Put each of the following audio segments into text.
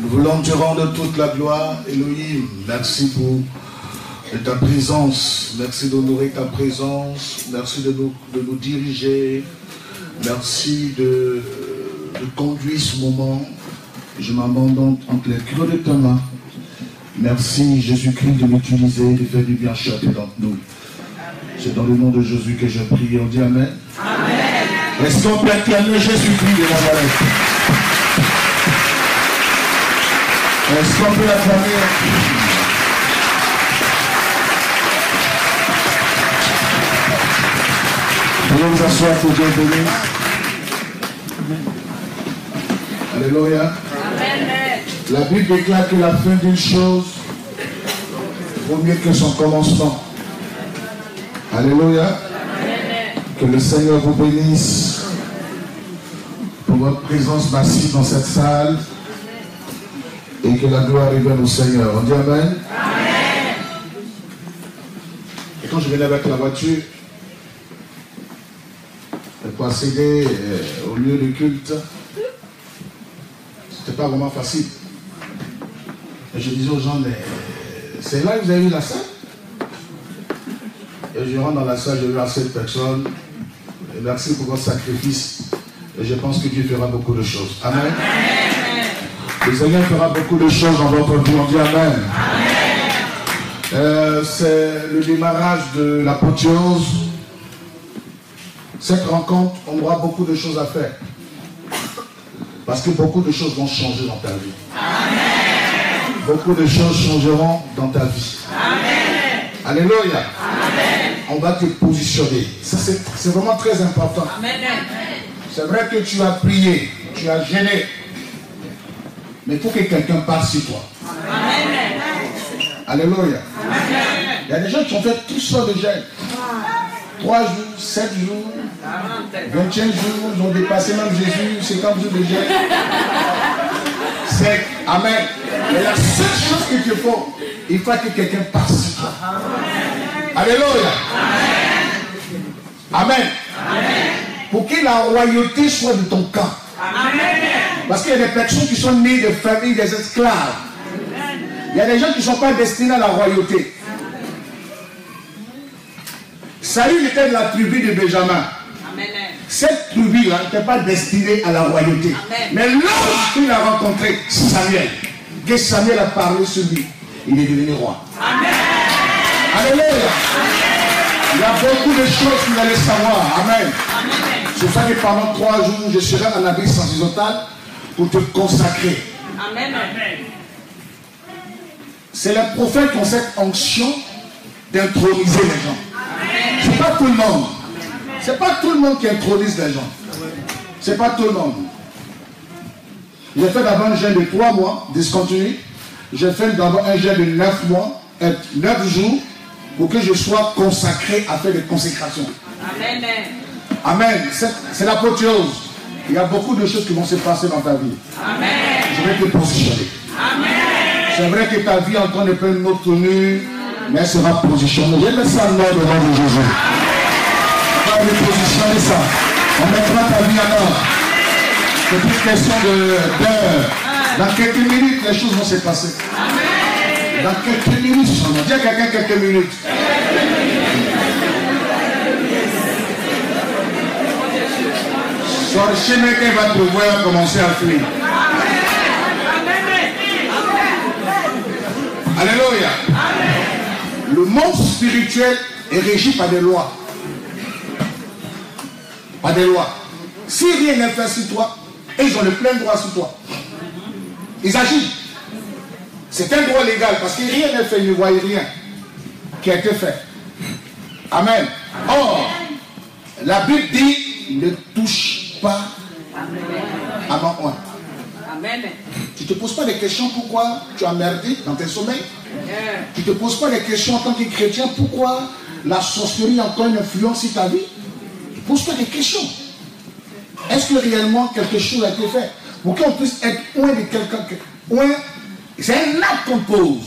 Nous voulons te rendre toute la gloire, Elohim. Merci pour ta présence. Merci d'honorer ta présence. Merci de nous, de nous diriger. Merci de, de conduire ce moment. Je m'abandonne entre les creux de ta main. Merci Jésus-Christ de m'utiliser, de faire du bien chacun d'entre nous. C'est dans le nom de Jésus que je prie. On dit Amen. Amen. Peut acclamer Jésus-Christ de Nazareth Est-ce qu'on peut acclamer Allez vous asseoir pour Dieu bénisse. Alléluia. La Bible déclare que la fin d'une chose vaut mieux que son commencement. Alléluia. Que le Seigneur vous bénisse pour votre présence massive dans cette salle et que la gloire revienne au Seigneur. On dit Amen. Et quand je venais avec la voiture, pour accéder euh, au lieu de culte, c'était pas vraiment facile. Et je disais aux gens, mais c'est là que vous avez vu la salle? Et je rentre dans la salle, je vois cette personne. Merci pour votre sacrifice. Et je pense que Dieu fera beaucoup de choses. Amen. Le Seigneur fera beaucoup de choses dans votre vie. On dit Amen. Euh, c'est le démarrage de l'apothéose. Cette rencontre, on aura beaucoup de choses à faire. Parce que beaucoup de choses vont changer dans ta vie. Beaucoup de choses changeront dans ta vie. Alléluia. On va te positionner. Ça, c'est vraiment très important. C'est vrai que tu as prié, tu as gêné. Mais il faut que quelqu'un passe sur toi. Alléluia. Il y a des gens qui ont fait tout ça de gêne. 3 jours, 7 jours, 21 jours, ils ont dépassé même Jésus, 50 jours de gêne. C'est Amen. Et la seule chose qu'il te faut, il faut que quelqu'un passe sur toi. Alléluia. Amen. Pour que la royauté soit de ton camp. Parce qu'il y a des personnes qui sont nées de familles des esclaves. Il y a des gens qui ne sont pas destinés à la royauté. Saül était de la tribu de Benjamin. Cette tribu-là n'était pas destinée à la royauté. Mais lorsqu'il a rencontré Samuel, que Samuel a parlé sur lui, il est devenu roi. Alléluia. Il y a beaucoup de choses que vous allez savoir. Amen. C'est ça que pendant trois jours, je serai en habit sacerdotal pour te consacrer. Amen. C'est le prophète qui ont cette onction d'introniser les gens. C'est pas tout le monde. C'est pas tout le monde qui intronise les gens. C'est pas tout le monde. J'ai fait d'abord un jeûne de trois mois, discontinu. J'ai fait d'abord un jeûne de neuf mois, euh, neuf jours, pour que je sois consacré à faire des consécrations. Amen. Amen. C'est- C'est l'apothéose. Il y a beaucoup de choses qui vont se passer dans ta vie. Amen. Je vais te positionner. C'est vrai que ta vie encore n'est pas une autre tenue, mais elle sera positionnée. Je mets ça en ordre devant de Jésus. On va lui positionner ça. On mettra ta vie en ordre. C'est plus question d'heure. Dans quelques minutes, les choses vont se passer. Dans quelques minutes seulement. Dis à quelqu'un quelques minutes. Va te voir commencer à fuir. Alléluia. Le monde spirituel est régi par des lois. Par des lois. Si rien n'est fait sur toi, ils ont le plein droit sur toi. Ils agissent. C'est un droit légal parce que rien n'est fait, ils ne voient rien qui a été fait. Amen. Or, la Bible dit ne touche pas à. Amen. Tu ne te poses pas des questions pourquoi tu as merdé dans tes sommeils. Tu ne te poses pas des questions en tant que chrétien pourquoi la sorcellerie a encore une influence sur ta vie. Pose-toi des questions. Est-ce que réellement quelque chose a été fait? Pour qu'on puisse être loin de quelqu'un que- loin, C'est un acte qu'on pose.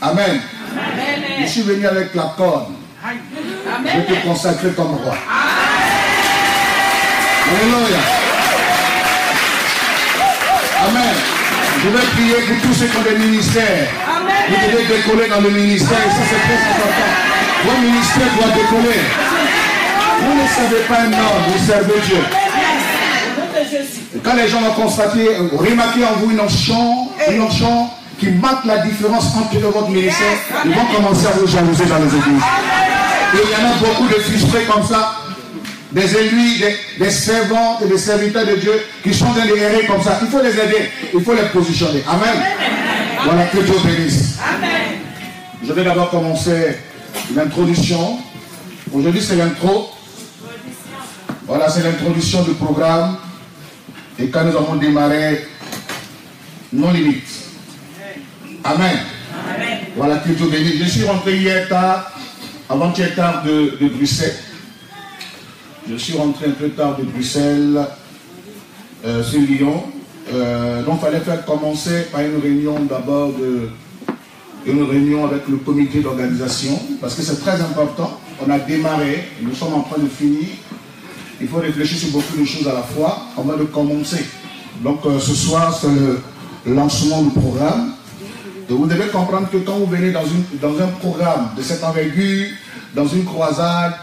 Amen. Je suis venu avec la corne. Je vais te consacrer comme roi. Alléluia. Amen. Je vais prier pour tous ceux qui ont des ministères. Vous devez décoller dans le ministère. Et ça, c'est très important. Votre ministère doit décoller. Vous ne savez pas un homme, vous servez Dieu. quand les gens vont constater, remarquer en vous une onction, une onction qui marque la différence entre votre ministère, ils vont commencer à vous jalouser dans les églises. Et il y en a beaucoup de frustrés comme ça, des élus, des, servants et des serviteurs de Dieu qui sont dans les errer comme ça. Il faut les aider, il faut les positionner. Amen. Voilà, que Dieu bénisse. Amen. Je vais d'abord commencer l'introduction. Aujourd'hui, c'est l'intro. Voilà, c'est l'introduction du programme. Et quand nous avons démarré, nos limites. Amen. Voilà, que Dieu bénisse. Je suis rentré hier tard, avant-hier tard de, de Bruxelles. Je suis rentré un peu tard de Bruxelles euh, sur Lyon. Euh, donc il fallait faire commencer par une réunion d'abord de une réunion avec le comité d'organisation, parce que c'est très important. On a démarré, nous sommes en train de finir. Il faut réfléchir sur beaucoup de choses à la fois avant de commencer. Donc euh, ce soir, c'est le lancement du programme. Et vous devez comprendre que quand vous venez dans, un programme de cette envergure, dans une croisade,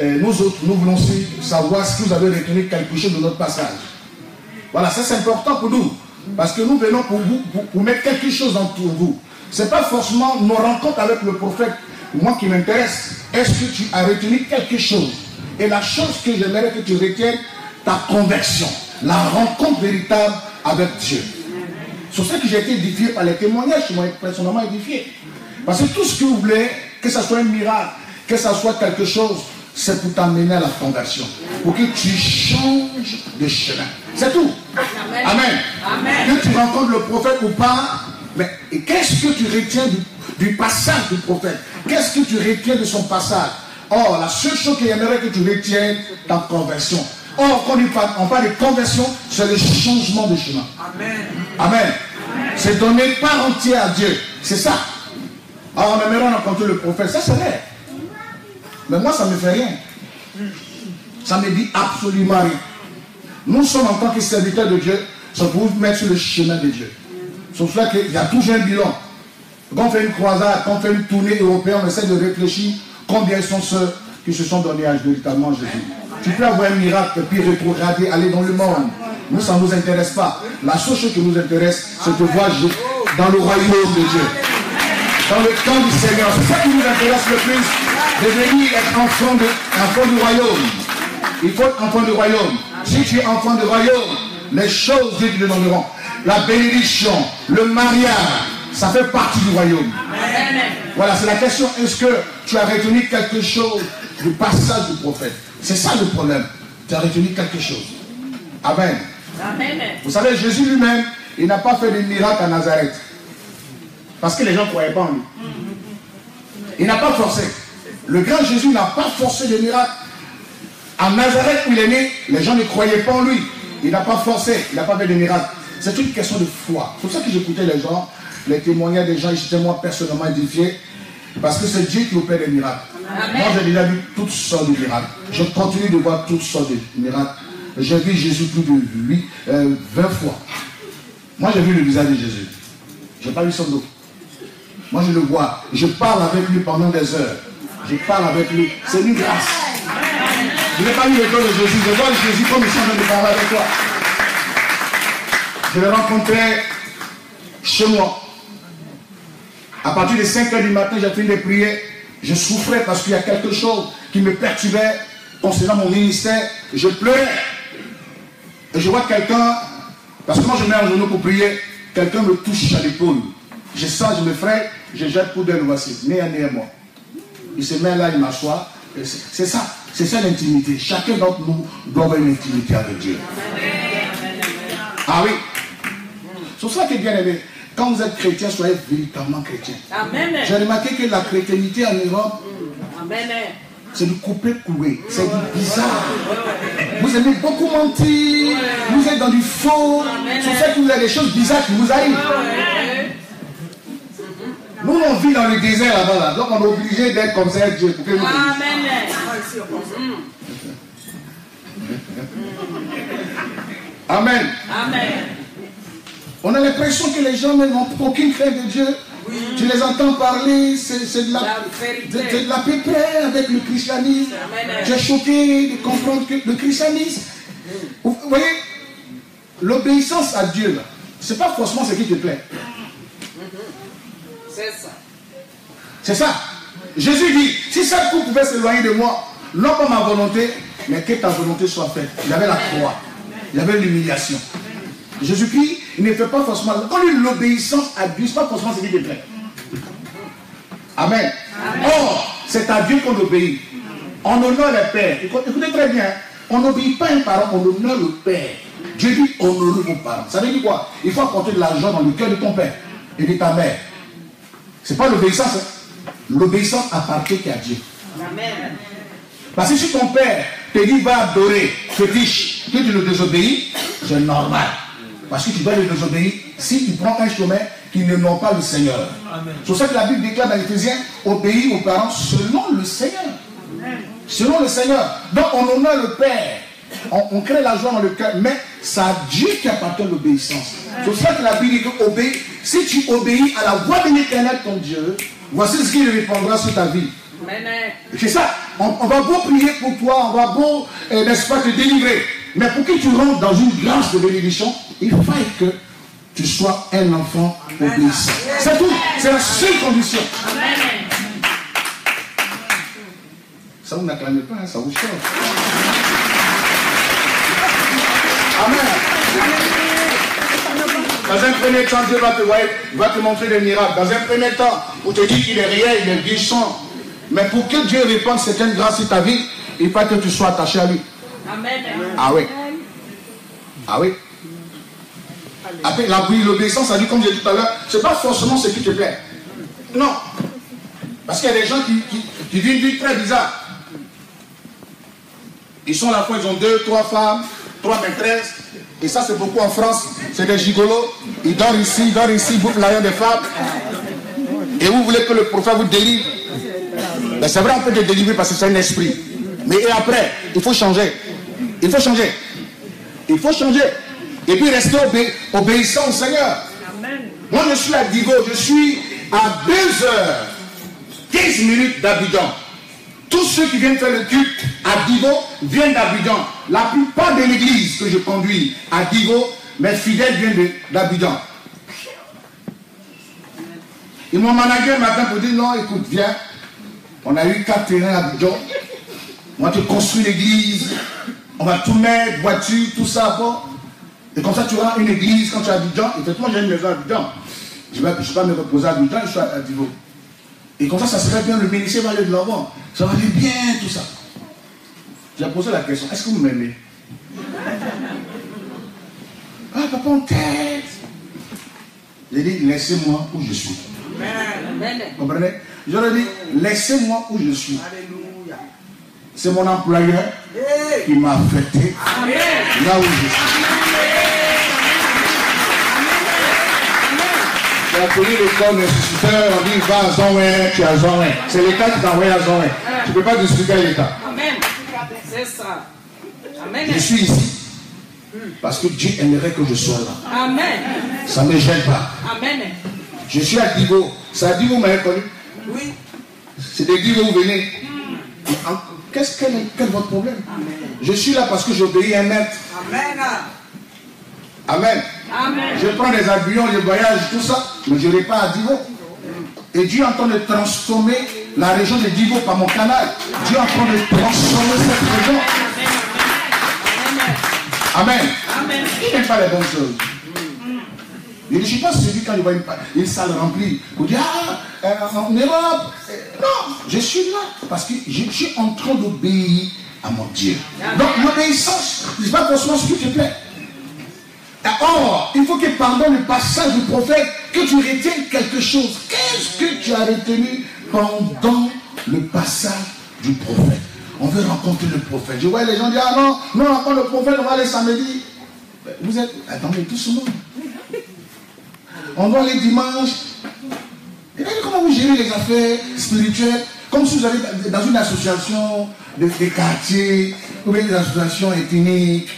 nous autres, nous voulons aussi savoir si vous avez retenu quelque chose de notre passage. Voilà, ça c'est important pour nous. Parce que nous venons pour vous, mettre quelque chose entre vous. Ce n'est pas forcément nos rencontres avec le prophète, moi qui m'intéresse. Est-ce que tu as retenu quelque chose? Et la chose que j'aimerais que tu retiennes, ta conversion, la rencontre véritable avec Dieu. C'est ça que j'ai été édifié par les témoignages, je personnellement édifié. Parce que tout ce que vous voulez, que ce soit un miracle, que ce soit quelque chose, c'est pour t'amener à la conversion. Pour que tu changes de chemin. C'est tout. Amen. Que tu rencontres le prophète ou pas, mais qu'est-ce que tu retiens du, passage du prophète? Qu'est-ce que tu retiens de son passage? Or, la seule chose qu'il aimerait que tu retiennes, ta conversion. Or, quand on parle de conversion, c'est le changement de chemin. Amen. Amen. C'est donner part entière à Dieu. C'est ça. Alors, on aimerait rencontrer le prophète. Ça, c'est vrai. Mais moi, ça ne me fait rien. Ça ne me dit absolument rien. Nous sommes en tant que serviteurs de Dieu, ça pour vous mettre sur le chemin de Dieu. C'est pour cela qu'il y a toujours un bilan. Quand on fait une croisade, quand on fait une tournée européenne, on essaie de réfléchir combien sont ceux qui se sont donnés à véritablement Jésus. Tu peux avoir un miracle puis rétrograder, aller dans le monde. Nous, ça ne nous intéresse pas. La seule chose qui nous intéresse, c'est de voir dans le royaume de Dieu. Dans le temps du Seigneur. C'est ça qui nous intéresse le plus devenir être enfant, de, enfant du royaume. Il faut être enfant du royaume. Si tu es enfant du royaume, les choses, Dieu te demanderont. La bénédiction, le mariage, ça fait partie du royaume. Voilà, c'est la question. Est-ce que tu as retenu quelque chose du passage du prophète? C'est ça le problème. Tu as retenu quelque chose. Amen. Amen. Vous savez, Jésus lui-même, il n'a pas fait de miracle à Nazareth. Parce que les gens ne croyaient pas en lui. Il n'a pas forcé. Le grand Jésus n'a pas forcé les miracles. À Nazareth où il est né, les gens ne croyaient pas en lui. Il n'a pas forcé, il n'a pas fait de miracles. C'est une question de foi. C'est pour ça que j'écoutais les gens, les témoignages des gens, j'étais moi personnellement édifié. Parce que c'est Dieu qui opère les miracles. Moi, j'ai déjà vu toutes sortes de miracles. Je continue de voir toutes sortes de miracles. J'ai vu Jésus plus de 8, 20 euh, fois. Moi, j'ai vu le visage de Jésus. Je n'ai pas vu son dos. Moi, je le vois. Je parle avec lui pendant des heures. Je parle avec lui. C'est une grâce. Je n'ai pas eu le temps de Jésus. Je vois Jésus comme il s'en de parler avec toi. Je l'ai rencontré chez moi. À partir de 5 h du matin, j'ai fini de prier. Je souffrais parce qu'il y a quelque chose qui me perturbait concernant mon ministère. Je pleurais. Et je vois quelqu'un, parce que moi je mets un genou pour prier, quelqu'un me touche à l'épaule. Je sens, je me ferai, je jette pour de voici, né à moi il se met là, il m'assoit. C'est ça, c'est ça l'intimité. Chacun d'entre nous doit avoir une intimité avec Dieu. Ah oui. C'est pour ça que bien aimé, quand vous êtes chrétien, soyez véritablement chrétien. J'ai remarqué que la chrétienté en Europe, c'est du couper couper c'est du bizarre. Vous aimez beaucoup mentir, vous êtes dans du faux, c'est pour ça que vous avez des choses bizarres qui vous arrivent. Nous, on vit dans le désert là-bas, là. donc on est obligé d'être comme ça Dieu pour que nous Amen. Amen. Amen. On a l'impression que les gens n'ont aucune crainte de Dieu. Tu les entends parler, c'est de la, de, de la pépère avec le christianisme. Tu es choqué de comprendre que le christianisme, vous voyez, l'obéissance à Dieu, ce n'est pas forcément ce qui te plaît. C'est ça. C'est ça. Jésus dit, si cette coupe pouvait s'éloigner de moi, non pas ma volonté, mais que ta volonté soit faite. Il avait la croix. Il avait l'humiliation. Jésus-Christ, il ne fait pas forcément. Quand l'obéissance à Dieu, ce n'est pas forcément ce qui te plaît. Amen. Or, c'est à Dieu qu'on obéit. On honore le Père. Écoutez très bien. On n'obéit pas un parent, on honore le Père. Dieu dit honorez vos parents. Ça veut dire quoi? Il faut apporter de l'argent dans le cœur de ton père et de ta mère. Ce n'est pas l'obéissance. Hein. L'obéissance appartient qu'à Dieu. Amen. Parce que si ton père te dit va adorer fétiche, que tu le désobéis, c'est normal. Parce que tu dois le désobéir si tu prends un chemin qui ne n'ont pas le Seigneur. C'est pour ça que la Bible déclare dans l'Éphésiens obéis aux parents selon le Seigneur. Selon le Seigneur. Donc on honore le Père. On, crée la joie dans le cœur, mais c'est à Dieu qui appartient l'obéissance. C'est pour ça que la Bible dit que obéis, si tu obéis à la voix de l'éternel ton Dieu, voici ce qu'il répondra sur ta vie. C'est ça. On, va beau prier pour toi, on va beau, euh, n'est-ce pas, te délivrer. Mais pour que tu rentres dans une grâce de bénédiction, il faut que tu sois un enfant obéissant. C'est tout. C'est la seule condition. Ça vous n'acclamez pas, hein, ça vous change. Amen. Dans un premier temps, Dieu va te, va te montrer des miracles. Dans un premier temps, on te dit qu'il est réel, il est guérissant. Mais pour que Dieu réponde certaines grâces sur ta vie, il faut que tu sois attaché à lui. Amen. Ah oui. Ah oui. Après, l'obéissance, ça dit, comme j'ai dit tout à l'heure, ce n'est pas forcément ce qui te plaît. Non. Parce qu'il y a des gens qui, qui, vivent une vie très bizarre. Ils sont à la fois, ils ont deux, trois femmes, trois maîtresses. Et ça, c'est beaucoup en France. C'est des gigolos. Ils dorment ici, ils dorment ici, ils bouffent des femmes. Et vous voulez que le prophète vous délivre? Mais c'est vrai, on peut te délivrer parce que c'est un esprit. Mais et après, il faut changer. Il faut changer. Il faut changer. Et puis rester obéissant au Seigneur. Moi, je suis à Divo, je suis à 2 heures, 15 minutes d'Abidjan. Tous ceux qui viennent faire le culte à Divo viennent d'Abidjan. La plupart de l'église que je conduis à Divo, mes fidèles viennent d'Abidjan. Et mon manager matin pour dire non, écoute, viens. On a eu quatre terrains à Abidjan. On va te construire l'église. On va tout mettre, voiture, tout ça. Bon. Et comme ça, tu auras une église quand tu es à Abidjan. Effectivement, j'ai une maison à Abidjan. Je ne vais, pas me reposer à Abidjan, je suis à Divo. Et comme ça, ça serait bien, le ministère va aller de l'avant. Ça va aller bien, tout ça. J'ai posé la question, est-ce que vous m'aimez? Ah, papa, on t'aide. J'ai dit, laissez-moi où je suis. Vous comprenez? J'aurais dit, laissez-moi où je suis. C'est mon employeur qui m'a affecté là où je suis. On a connu l'école nécessitaire, on dit va à Zonwin, tu as Zonwin. C'est l'État qui t'a envoyé à Zonwin. Tu ne peux pas discuter avec l'État. C'est ça. Amen. Je suis ici. Parce que Dieu aimerait que je sois là. Amen. Ça ne me gêne pas. Amen. Je suis à Divo. C'est à Divo, vous m'avez connu Oui. C'est de Divo où vous venez. Qu'est-ce quel, est votre problème Amen. Je suis là parce que j'obéis à un maître. Amen. Amen. Je prends des avions, je voyage, tout ça, mais je n'ai pas à Divo. Et Dieu est en train de transformer la région de Divo par mon canal. Dieu est en train de transformer cette région. Amen. Amen. Il n'aime pas les bonnes choses. Je ne suis pas celui quand il voit une, salle remplie. Vous dit, ah, euh, en Europe. Non, je suis là parce que je suis en train d'obéir à mon Dieu. Donc l'obéissance, ce n'est pas forcément ce qui te plaît. Or, il faut que pendant le passage du prophète, que tu retiennes quelque chose. Qu'est-ce que tu as retenu pendant le passage du prophète On veut rencontrer le prophète. Je vois les gens dire, ah non, non, on le prophète, on va aller samedi. Vous êtes, attendez, doucement. On va aller dimanche. Et comment vous gérez les affaires spirituelles Comme si vous allez dans une association des quartiers, ou bien des associations ethniques,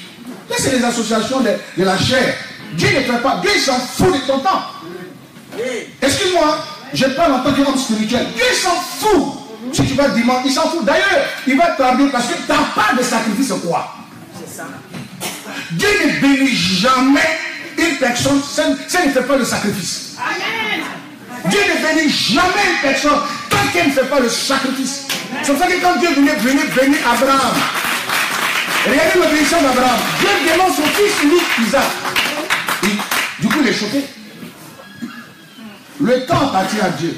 c'est les associations de, la chair. Dieu ne fait pas. Dieu s'en fout de ton temps. Excuse-moi, je parle en tant qu'homme spirituel. Dieu s'en fout. Si tu vas dimanche, il s'en fout. D'ailleurs, il va tarder parce que ta part de sacrifice, c'est quoi C'est ça. Dieu ne bénit jamais une personne si elle ne fait pas le sacrifice. Amen. Dieu ne bénit jamais une personne tant qu'elle ne fait pas le sacrifice. C'est pour ça que quand Dieu venait venir bénir Abraham, regardez l'obéissance d'Abraham. Dieu demande son fils unique Isaac. du coup, il est choqué. Le temps appartient à Dieu.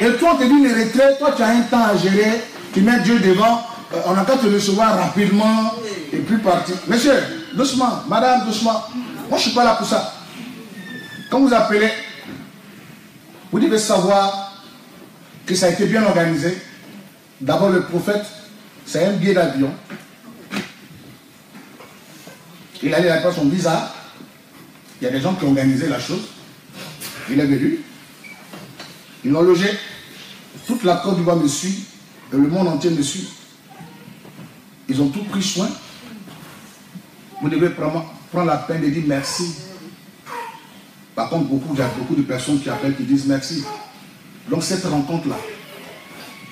Et toi, on te dit les toi tu as un temps à gérer, tu mets Dieu devant, euh, on a qu'à te recevoir rapidement et puis partir. Monsieur, doucement, madame, doucement. Moi, je ne suis pas là pour ça. Quand vous appelez, vous devez savoir que ça a été bien organisé. D'abord, le prophète, c'est un billet d'avion. Il allait avoir son visa. Il y a des gens qui ont organisé la chose. Il est venu. Ils l'ont logé. Toute la Côte d'Ivoire me suit. Et le monde entier me suit. Ils ont tout pris soin. Vous devez prendre, la peine de dire merci. Par contre, beaucoup, il y a beaucoup de personnes qui appellent qui disent merci. Donc cette rencontre-là,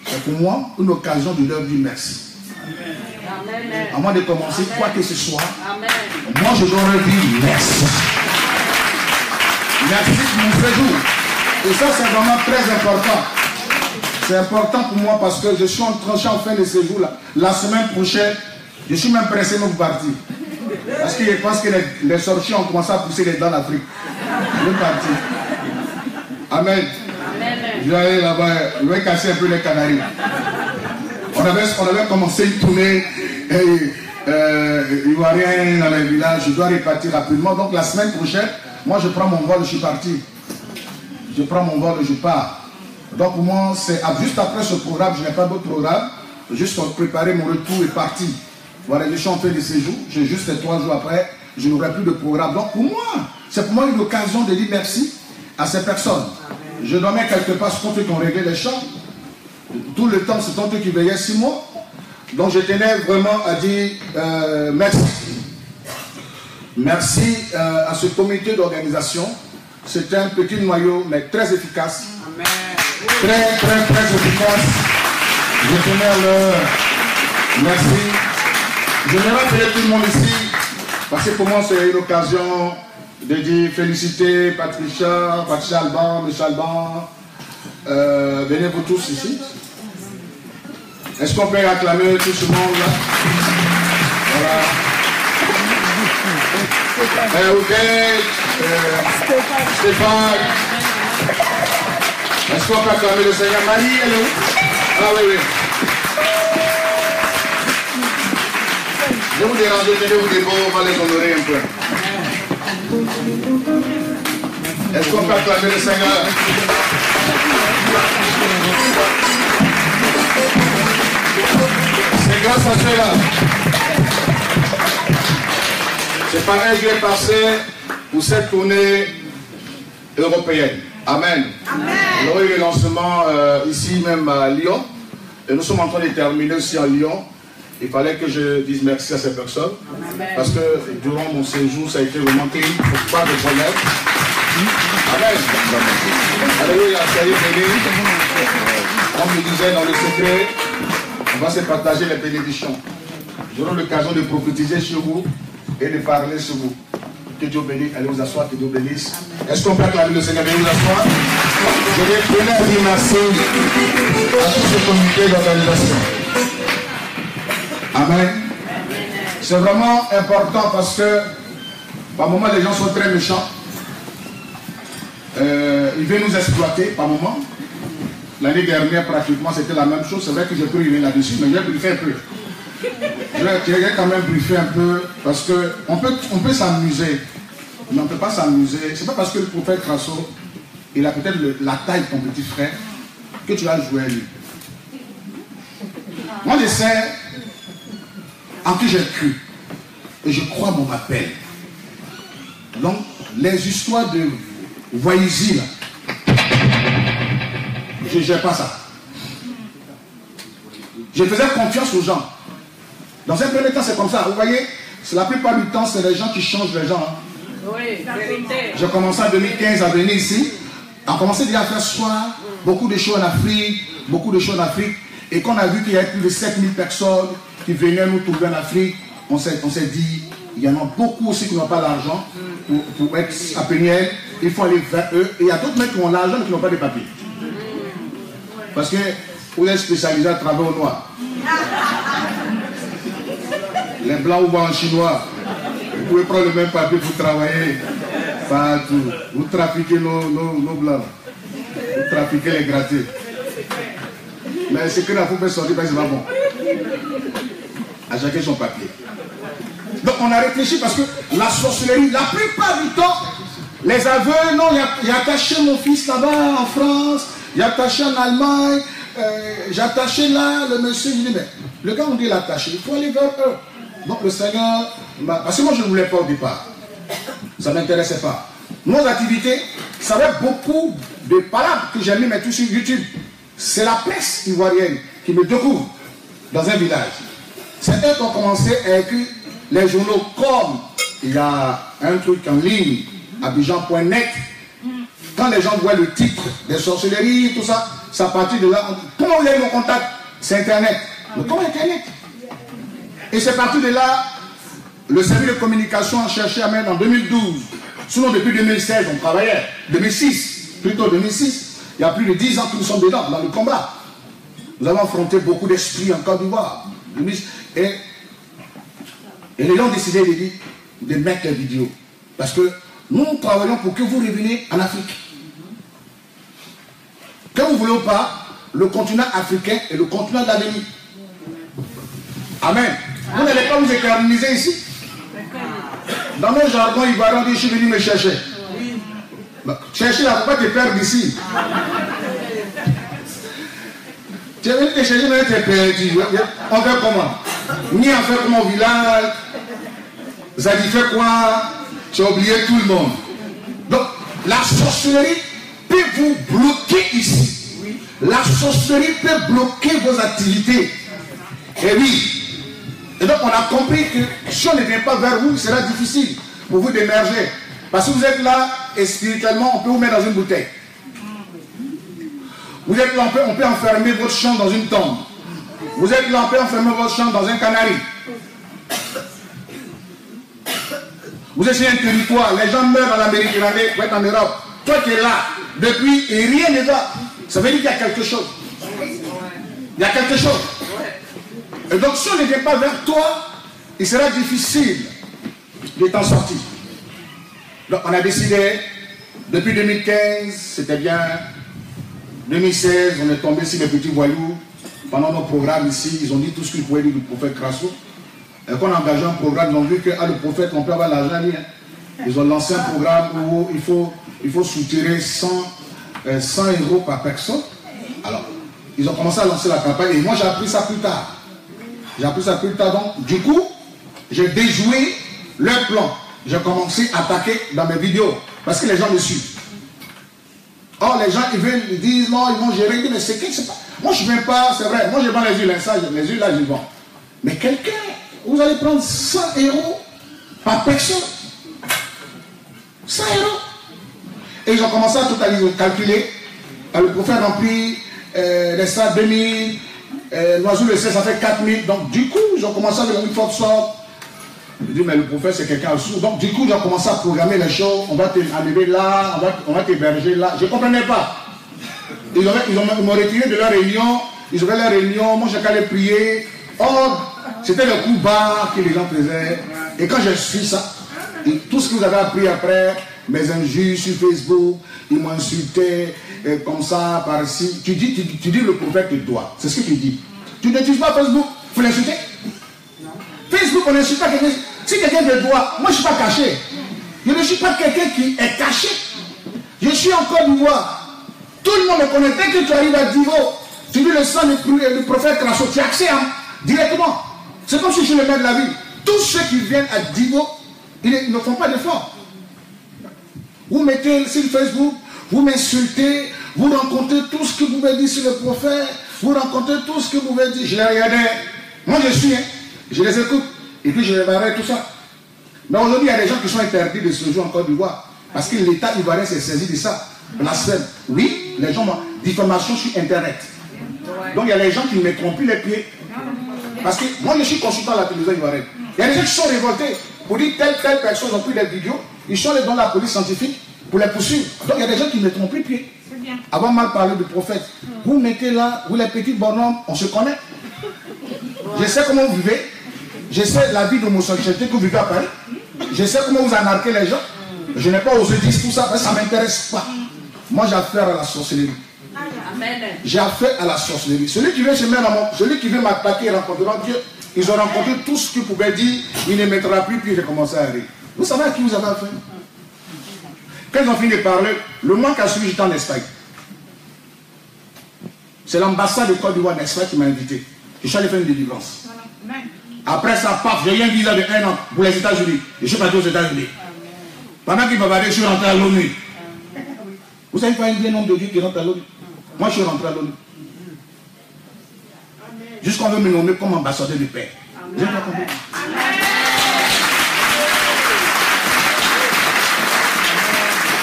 c'est pour moi une occasion de leur dire merci. Amen. Moi de commencer, quoi que ce soit, moi je dois leur dire merci. Merci mon séjour. Et ça, c'est vraiment très important. C'est important pour moi parce que je suis en train de faire de séjour là. La semaine prochaine, je suis même pressé de partir. Parce que je pense que les, sorciers ont commencé à pousser les dents d'Afrique. Je vais partir. Amen. Je vais aller là-bas, je vais casser un peu les canaries. On avait, on avait commencé une tournée et euh, rien dans les villages. Je dois repartir rapidement. Donc la semaine prochaine, moi je prends mon vol, je suis parti. Je prends mon vol je pars. Donc pour moi, c'est juste après ce programme, je n'ai pas d'autre programme. Juste préparer mon retour et partir. Voilà, je suis en fait de séjour. J'ai juste trois jours après, je n'aurai plus de programme. Donc pour moi, c'est pour moi une occasion de dire merci à ces personnes. Je dormais quelque part, c'est eux qui ont réglé les champs. Tout le temps, c'est eux qui veillaient six mois. Donc je tenais vraiment à dire euh, merci. Merci euh, à ce comité d'organisation. C'est un petit noyau, mais très efficace. Très, très, très efficace. Je tenais à leur merci. Je vais rappeler tout le monde ici, parce que pour moi, c'est une occasion de dire féliciter Patricia, Patricia Alban, Michel Alban. Euh, venez vous tous ici. Est-ce qu'on peut acclamer tout ce monde là Voilà. Euh, ok. Euh, Stéphane. Est-ce qu'on peut acclamer le Seigneur Marie, elle Ah oui, oui. Je vous dérange, je vous dérange, on va les honorer un peu. Est-ce qu'on peut acclamer le Seigneur C'est grâce à cela. C'est pareil, vais passer pour cette tournée européenne. Amen. Amen. On a eu le lancement euh, ici même à Lyon. Et nous sommes en train de terminer aussi à Lyon. Il fallait que je dise merci à ces personnes. Parce que durant mon séjour, ça a été vraiment clean, pas de problème. Amen. Alléluia, soyez bénis. Comme je disais dans le secret, on va se partager les bénédictions. J'aurai l'occasion de prophétiser sur vous et de parler sur vous. Que Dieu bénisse. Allez vous asseoir, que Dieu bénisse. Est-ce qu'on peut acclamer le Seigneur? Allez vous asseoir. Je vais donner à dire merci à tout ce comité d'organisation. Amen. C'est vraiment important parce que par moments les gens sont très méchants. Euh, ils veulent nous exploiter par moments. L'année dernière, pratiquement, c'était la même chose. C'est vrai que je peux revenir là-dessus, mais j'ai briefé un peu. Je vais quand même briefer un peu parce qu'on peut, on peut s'amuser, mais on ne peut pas s'amuser. C'est pas parce que le prophète Crasso, il a peut-être la taille de ton petit frère que tu vas jouer à lui. Moi, je sais en qui j'ai cru. Et je crois mon appel. Donc, les histoires de voyousie, je ne gère pas ça. Je faisais confiance aux gens. Dans un premier temps, c'est comme ça. Vous voyez, la plupart du temps, c'est les gens qui changent les gens. Hein. Oui, vérité. J'ai commencé en 2015 à venir ici. On a commencé déjà à faire soir, beaucoup de choses en Afrique, beaucoup de choses en Afrique. Et quand on a vu qu'il y avait plus de 7000 personnes qui venaient nous trouver en Afrique, on s'est dit, il y en a beaucoup aussi qui n'ont pas d'argent pour, pour être à Péniel. Il faut aller vers eux. Et il y a d'autres mecs qui ont l'argent mais qui n'ont pas de papiers. Parce que vous êtes spécialisé à travers au noir. Les blancs ou en chinois, vous pouvez prendre le même papier pour travailler. Vous trafiquez nos, nos, blancs. Vous trafiquez les grattés. Mais c'est que la faire sortir parce que c'est pas bon. À chacun son papier. Donc on a réfléchi parce que la sorcellerie, la plupart du temps, les aveux, non, a attaché mon fils là-bas en France, a attaché en Allemagne, euh, j'ai attaché là, le monsieur, il dit, mais le gars on dit l'attaché, il faut aller vers eux. Donc le Seigneur, parce que moi je ne voulais pas au départ, ça ne m'intéressait pas. Nos activités, ça va être beaucoup de palabres que j'ai mis maintenant sur YouTube. C'est la presse ivoirienne qui me découvre dans un village. Qui ont commencé à écrire les journaux comme il y a un truc en ligne, Abidjan.net. Quand les gens voient le titre des sorcelleries, tout ça, ça partit de là. Comment vous avez mon contact? C'est Internet. Mais comment Internet? Et c'est parti de là, le service de communication a cherché à mettre en 2012. Sinon, depuis 2016, on travaillait. 2006, plutôt 2006. Il y a plus de 10 ans que nous sommes dedans, dans le combat. Nous avons affronté beaucoup d'esprits en Côte d'Ivoire. Et, les gens ont décidé de, de mettre les vidéos. Parce que nous, travaillons pour que vous reveniez en Afrique. Que vous voulez ou pas, le continent africain est le continent d'avenir. Amen. Vous n'allez pas vous éterniser ici. Dans nos jargons ivoiriens, on dit, je suis venu me chercher. Bah, chercher là, pourquoi te perdre d'ici Tu es venu te chercher, mais tu es perdu. On fait comment? Ni on fait comment au village? Zadi fait quoi? Tu as oublié tout le monde. Donc, la sorcellerie peut vous bloquer ici. La sorcellerie peut bloquer vos activités. Et oui. Et donc, on a compris que si on ne vient pas vers vous, il sera difficile pour vous d'émerger. Parce que vous êtes là, et spirituellement, on peut vous mettre dans une bouteille. Vous êtes là, on peut, on peut enfermer votre champ dans une tombe. Vous êtes là, on peut enfermer votre champ dans un canari. Vous êtes sur un territoire, les gens meurent la Méditerranée, vous êtes en Europe. Toi qui es là, depuis, et rien ne va. Ça veut dire qu'il y a quelque chose. Il y a quelque chose. Et donc, si on ne vient pas vers toi, il sera difficile de t'en sortir. Donc, on a décidé, depuis 2015, c'était bien. 2016, on est tombé sur les petits voyous. Pendant nos programmes ici, ils ont dit tout ce qu'ils pouvaient dire du prophète Crasso. Et quand on a engagé un programme, ils ont vu que le prophète, on peut avoir l'argent. hein. Ils ont lancé un programme où il faut, il faut soutirer 100, euh, 100 euros par personne. Alors, ils ont commencé à lancer la campagne et moi j'ai appris ça plus tard. J'ai appris ça plus tard. Donc, du coup, j'ai déjoué leur plan. J'ai commencé à attaquer dans mes vidéos parce que les gens me suivent. Or, les gens qui viennent, ils disent non, ils vont gérer. Ils mais c'est qui pas? Moi, je ne viens pas, c'est vrai. Moi, je vends les huiles, ça, les huiles là, je vends. Mais quelqu'un, vous allez prendre 100 euros par personne. 100 euros. Et ils ont commencé à tout calculer. Le prophète remplit euh, les strates 2000, euh, l'oiseau le sait, ça fait 4000. Donc, du coup, ont commencé faire une forte sorte. Je dis, mais le prophète, c'est quelqu'un sourd. Donc, du coup, j'ai commencé à programmer les choses. On va t'enlever là, on va, t'héberger là. Je ne comprenais pas. Ils, m'ont retiré de leur réunion. Ils avaient leur réunion. Moi, j'ai qu'à les prier. Or, c'était le coup bas que les gens faisaient. Et quand j'ai su ça, tout ce que vous avez appris après, mes injures sur Facebook, ils m'ont euh, comme ça, par ici. Tu dis, tu, dis le prophète te doit. C'est ce que tu dis. Tu n'utilises pas Facebook. Vous l'insulter Facebook, on n'insulte pas quelqu'un. Si quelqu'un te doit, moi je ne suis pas caché. Je ne suis pas quelqu'un qui est caché. Je suis en Côte d'Ivoire. Tout le monde me connaît. Dès que tu arrives à Divo, tu dis le sang du pro- du prophète Crasso, tu as accès hein, directement. C'est comme si je le maire de la ville. Tous ceux qui viennent à Divo, ils ne font pas d'efforts. Vous mettez sur Facebook, vous m'insultez, vous rencontrez tout ce que vous pouvez dire sur le prophète, vous rencontrez tout ce que vous pouvez dire. Je les regardais. Moi je suis, hein. je les écoute. Et puis je les barrais tout ça. Mais aujourd'hui, il y a des gens qui sont interdits de séjour en Côte d'Ivoire. Parce que l'État ivoirien s'est saisi de ça. Blasphème. Oui, les gens ont diffamation sur Internet. Donc il y a les gens qui ne mettront plus les pieds. Parce que moi, je suis consultant à la télévision ivoirienne. Il y a des gens qui sont révoltés pour dire telle, telle personne ont pris des vidéos. Ils sont allés dans la police scientifique pour les poursuivre. Donc il y a des gens qui ne mettront plus pied. Avant mal parler du prophète. Vous mettez là, vous les petits bonhommes, on se connaît. Je sais comment vous vivez. Je sais la vie d'homosexualité que vous vivez à Paris. Je sais comment vous anarquez les gens. Je n'ai pas osé dire tout ça, mais ça ne m'intéresse pas. Moi, j'ai affaire à la sorcellerie. J'ai affaire à la sorcellerie. Celui qui veut se mettre mon... celui qui veut m'attaquer rencontrera Dieu. Ils ont rencontré tout ce qu'ils pouvaient dire. Il ne mettra plus, puis j'ai commencé à rire. Vous savez à qui vous avez affaire? Quand ils ont fini de parler, le qui a suivi, j'étais en Espagne. C'est l'ambassade de Côte d'Ivoire d'Espagne qui m'a invité. Je suis allé faire une délivrance. Après ça, paf, j'ai eu un visa de un an pour les États-Unis. Je suis parti aux États-Unis. Pendant qu'il parlé, je suis rentré à l'ONU. Vous savez pas un nombre de Dieu qui rentre à l'ONU? Moi, je suis rentré à l'ONU. Jusqu'on veut me nommer comme ambassadeur de paix. Vous pas compris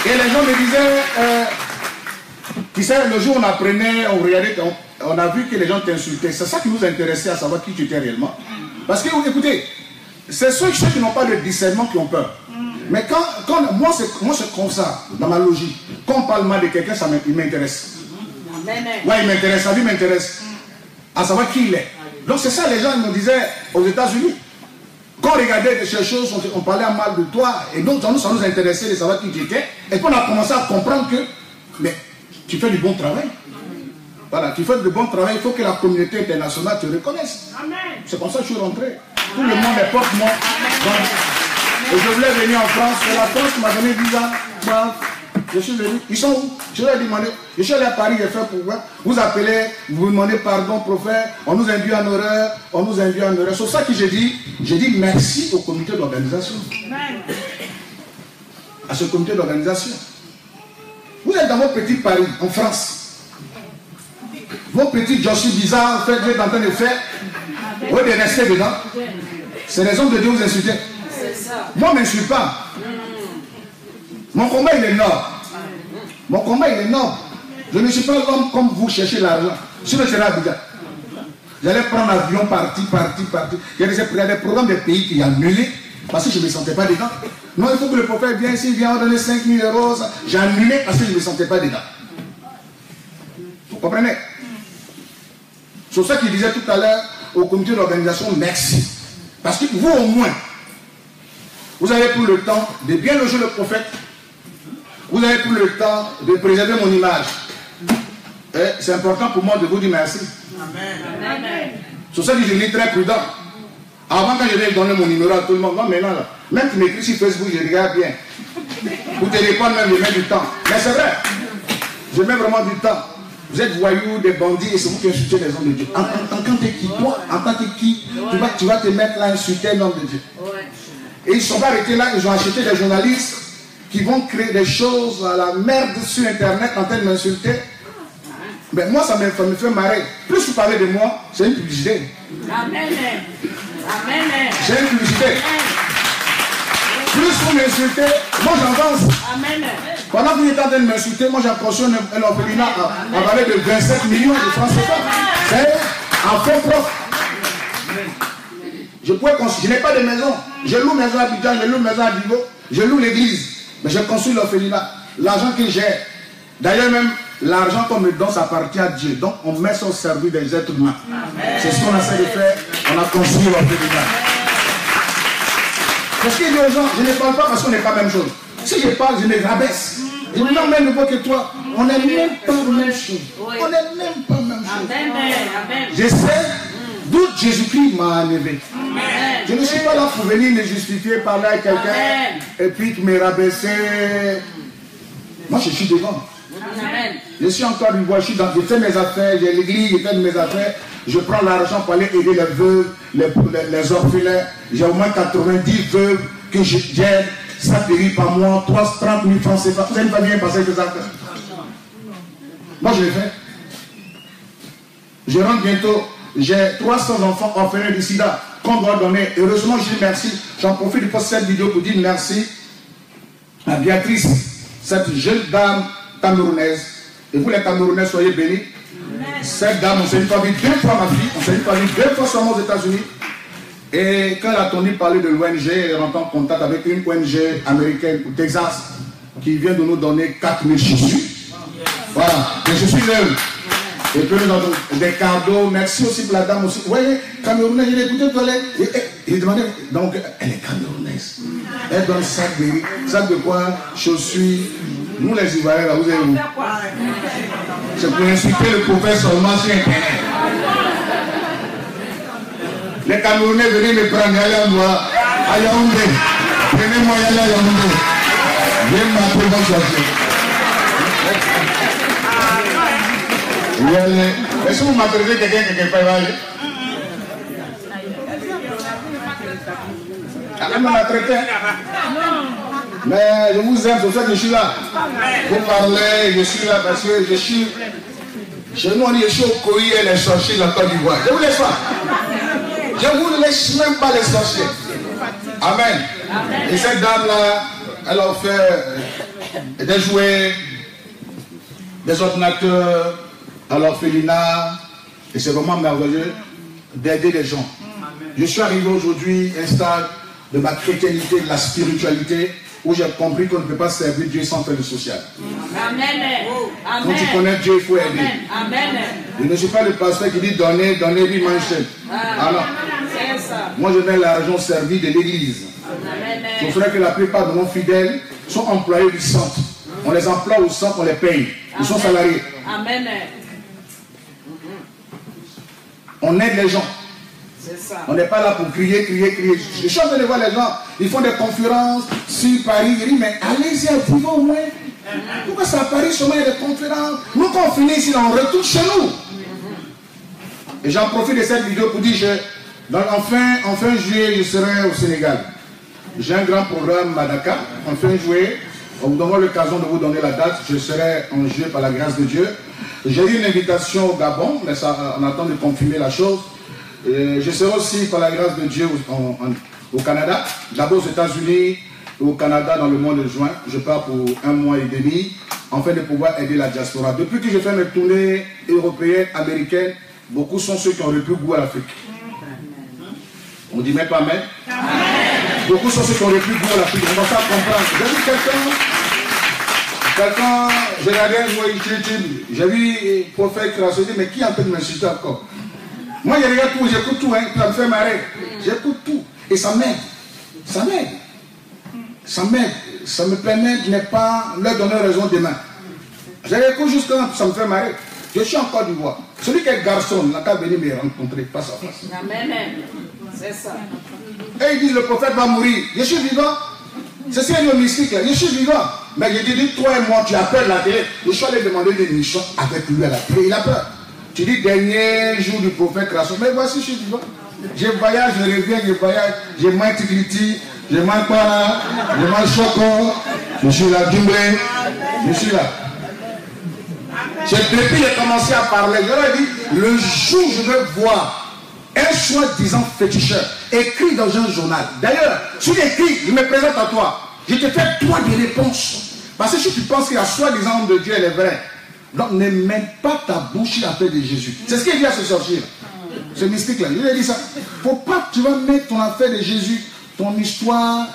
Et les gens me disaient, euh, tu sais, le jour où on apprenait, on regardait, on, a vu que les gens t'insultaient. C'est ça qui nous intéressait à savoir qui tu étais réellement. Parce que, écoutez, c'est ceux, qui n'ont pas le discernement qui ont peur. Mais quand, quand moi, c'est comme ça, dans ma logique. Quand on parle mal de quelqu'un, ça m'intéresse. Ouais, il m'intéresse, sa vie m'intéresse. À savoir qui il est. Donc c'est ça, les gens me disaient aux États-Unis. Quand on regardait ces choses, on, parlait mal de toi. Et donc, ça nous intéressait de savoir qui tu étais. Et puis on a commencé à comprendre que, mais tu fais du bon travail. Voilà, tu fais du bon travail, il faut que la communauté internationale te reconnaisse. C'est comme ça que je suis rentré. Tout le monde est porte moi. Et je voulais venir en France, et la France m'a donné visa. Je suis venu. Ils sont où? Je leur ai demandé. Je suis allé à Paris, j'ai fait pour vous appelez, vous demandez pardon, prophète. On nous induit en horreur, on nous induit en horreur. C'est ça que j'ai dit. J'ai dit merci au comité d'organisation. À ce comité d'organisation. Vous êtes dans votre petit Paris, en France. Vos petits Joshua bizarres, faites, vous êtes en train de faire. Vous êtes restés dedans. C'est les hommes de Dieu vous insulter. Moi, je ne m'insulte pas. Mon combat, il est noble. Mon combat, il est noble. Je ne suis pas l'homme comme vous cherchez l'argent. Je le serai à J'allais prendre l'avion, parti, parti, parti. Il y a des, programmes de pays qui ont annulé parce que je ne me sentais pas dedans. Non, il faut que le prophète vienne ici, vienne donner 5 000 euros. J'ai annulé parce que je ne me sentais pas dedans. Vous comprenez? C'est ça qu'il disait tout à l'heure au comité d'organisation, merci. Parce que vous au moins, vous avez pris le temps de bien loger le prophète. Vous avez pris le temps de préserver mon image. C'est important pour moi de vous dire merci. Amen. C'est ça que je très prudent. Avant, quand je vais donner mon numéro à tout le monde, non, maintenant, là, même tu m'écris sur Facebook, je regarde bien. Pour te répondre, même, je mets du temps. Mais c'est vrai. Je mets vraiment du temps. Vous êtes voyous, des bandits, et c'est vous qui insultez les hommes de Dieu. En, tant que qui Toi, en tant que qui tu vas, tu vas te mettre là à insulter un homme de Dieu. Et ils ne sont pas arrêtés là, ils ont acheté des journalistes qui vont créer des choses à la merde sur Internet en train de m'insulter. Mais moi, ça me, fait marrer. Plus vous parlez de moi, c'est une publicité. Amen. Amen. J'ai une publicité. Plus vous m'insultez, moi j'avance. Amen. Pendant que vous êtes en train de m'insulter, moi j'approchonne un orphelinat à, valeur de 27 millions de francs C'est en fond propre. Je, pourrais je n'ai pas de maison. Je loue maison à Abidjan, je loue maison à Digo, je loue l'église. Mais je construis l'orphelinat. L'argent que j'ai, d'ailleurs même l'argent qu'on me donne, ça appartient à Dieu. Donc on met ça au service des êtres humains. C'est ce qu'on essaie de faire. On a construit l'orphelinat. Parce que les gens, je ne parle pas parce qu'on n'est pas la même chose. Si je parle, je me rabaisse. Je dis non, même que toi, on n'est même pas la même chose. On n'est même pas la même chose. Je sais d'où Jésus-Christ m'a enlevé. Je ne suis pas là pour venir me justifier, parler à quelqu'un et puis me rabaisser. Moi, je suis devant. Je suis encore une voix, je, suis dans, je fais mes affaires, j'ai l'église, je fais mes affaires, je prends l'argent pour aller aider les veuves, les, orphelins. J'ai au moins 90 veuves que j'aide, ça périt par mois, 3, 30 000 francs, c'est pas, pas bien passer que ça. Moi, je l'ai fait. Je rentre bientôt, j'ai 300 enfants orphelins du sida. qu'on doit donner. Heureusement, je dis merci. J'en profite pour cette vidéo pour dire merci à Béatrice, cette jeune dame camerounaise. Et vous, les Camerounais, soyez bénis. Cette dame, on s'est une vu deux fois ma fille, on s'est une vu deux fois seulement aux États-Unis. Et quand elle a entendu parler de l'ONG, elle rentre en contact avec une ONG américaine au Texas qui vient de nous donner 4000 chaussures. Voilà, je suis neuve. Et puis nous avons des cadeaux. Merci aussi pour la dame aussi. Vous voyez, Camerounaise, l'ai écouté tout il demandait, donc elle est Camerounaise. Elle donne sac de, sac de quoi? Chaussures. Nous les Ivoiriens, là, vous avez où? C'est pour insulter le prophète seulement sur. Les Camerounais, venez me prendre, allez en noir, à Yaoundé. Prenez-moi, allez à Yaoundé. Viens m'appeler mon chercher. Est-ce que vous m'appelez quelqu'un quelque part va aller? Elle m'a traité. Mais je vous aime, c'est pour ça que je suis là. Vous parlez, je suis là parce que je suis. Chez nous, on dit je suis au et les sorciers de la Côte d'Ivoire. Je vous laisse pas. Je ne vous laisse même pas les sorciers. Amen. Et cette dame-là, elle a fait des jouets, des ordinateurs à l'orphelinat. Et c'est vraiment merveilleux d'aider les gens. Je suis arrivé aujourd'hui à un stade de ma chrétiennité, de la spiritualité, où j'ai compris qu'on ne peut pas servir Dieu sans faire le social. Amen. Quand tu connais Dieu, il faut aider. Amen. Je ne suis pas le pasteur qui dit donner, donner, lui manche. Alors, C'est ça. moi je mets l'argent servi de l'église. Amen. vrai que la plupart de nos fidèles sont employés du centre. On les emploie au centre, on les paye. Ils sont salariés. Amen. On aide les gens. Ça. On n'est pas là pour crier, crier, crier. Je suis de voir les gens, ils font des conférences sur Paris. Je dis, mais allez-y Divan au moins. Pourquoi c'est à Paris seulement il y a des conférences Nous, quand on finit ici, on retourne chez nous. Et j'en profite de cette vidéo pour dire, je, en, fin, juillet, je serai au Sénégal. J'ai un grand programme à Dakar. En fin juillet, on vous donnera l'occasion de vous donner la date. Je serai en juillet par la grâce de Dieu. J'ai eu une invitation au Gabon, mais ça, on attend de confirmer la chose. Et je serai aussi, par la grâce de Dieu, au, en- au Canada, d'abord aux États-Unis, au Canada dans le mois de juin. Je pars pour un mois et demi, afin de pouvoir aider la diaspora. Depuis que je fais mes tournées européennes, américaines, beaucoup sont ceux qui ont le plus goût à l'Afrique. On dit même pas Amen. Beaucoup sont ceux qui ont le plus goût à l'Afrique. On va ça comprendre. J'ai vu quelqu'un, quelqu'un, j'ai regardé j'ai vu le prophète j'ai dit, mais qui est en train de m'insulter encore? Moi, je regarde tout, j'écoute tout, hein, ça me fait marrer. J'écoute tout. Et ça m'aide. Ça m'aide. Ça m'aide. Ça me permet de ne pas leur donner raison demain. Je l'écoute juste quand ça me fait marrer. Je suis en Côte d'Ivoire. Celui qui est garçon, n'a qu'à venir me rencontrer face à face. Amen. C'est ça. Et ils disent le prophète va mourir. Je suis vivant. C'est ça le mystique. Je suis vivant. Mais je dis, toi et moi, tu appelles la télé. Je suis allé demander une émission avec lui à la télé. Il a peur. Tu dis, dernier jour du prophète Rasson. Mais voici, je suis. Je voyage, je reviens, je voyage. Je mange tikliti, je mange para, je choco. Je suis là, Dumblé. Je suis là. Depuis j'ai commencé à parler. Je leur ai dit, le jour où je veux voir un soi-disant féticheur écrit dans un journal. D'ailleurs, si écrit, je me présente à toi. Je te fais toi des réponses. Parce que si tu penses qu'il y a soi-disant de Dieu, elle est vraie. Donc ne mets pas ta bouche sur l'affaire de Jésus. C'est ce qu'il dit à ce sorcier. Ce mystique-là. Lui ai dit ça. Faut pas que tu vas mettre ton affaire de Jésus, ton histoire,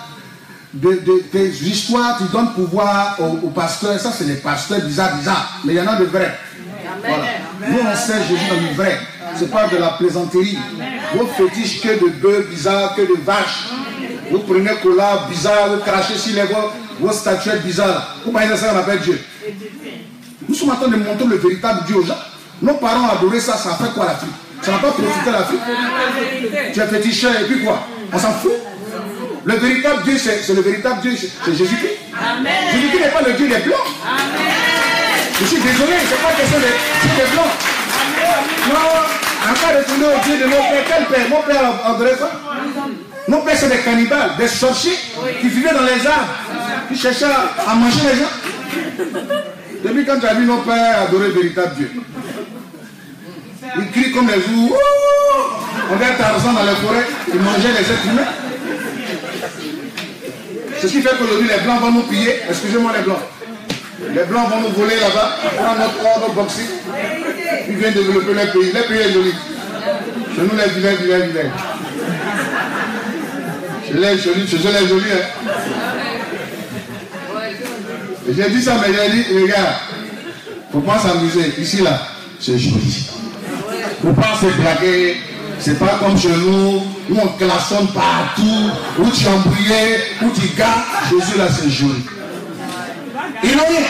de, de- tes histoires, tu donnes pouvoir aux, aux pasteurs. Ça, c'est les pasteurs bizarres, bizarres. Mais il y en a de vrais. Voilà. Nous, on sait Jésus dans le vrai. C'est pas de la plaisanterie. Vos fétiches que de bœufs bizarres, que de vaches. Vous prenez cola bizarre, vous crachez sur les vos, vos statuettes bizarres. Vous pensez que ça, on appelle Dieu. Nous sommes en train de montrer le véritable Dieu aux gens. Nos parents adoré ça, ça a fait quoi l'Afrique? Ça n'a pas profité à l'Afrique? Tu es féticheur et puis quoi? On s'en fout Le véritable Dieu, c'est le véritable Dieu, c'est Jésus-Christ. Jésus-Christ n'est pas le Dieu des Blancs. Je suis désolé, c'est pas question de Dieu des Blancs. Non, encore retourner au Dieu de mon père. Quel père? Mon père a adoré ça Mon père, c'est des cannibales, des sorciers qui vivaient dans les arbres, qui cherchaient à manger les gens. Depuis quand tu as vu nos pères adorer le véritable Dieu Ils crient comme les jours. On est Tarzan dans la forêt, il mangeait les êtres humains. Ce qui fait qu'aujourd'hui les blancs vont nous piller. Excusez-moi les blancs. Les blancs vont nous voler là-bas, prendre notre or, notre boxing. Ils viennent développer leur pays. Les pays est joli. Chez nous les vilains, vilains, vilains. Chez les jolis, chez les jolis. Hein. J'ai dit ça, mais j'ai dit, regarde, faut pas s'amuser. Ici, là, c'est joli. Faut pas se blaguer. C'est pas comme chez nous, où on klaxonne partout, où tu embrouillé, où tu gars. Jésus, là, c'est joli. Il est.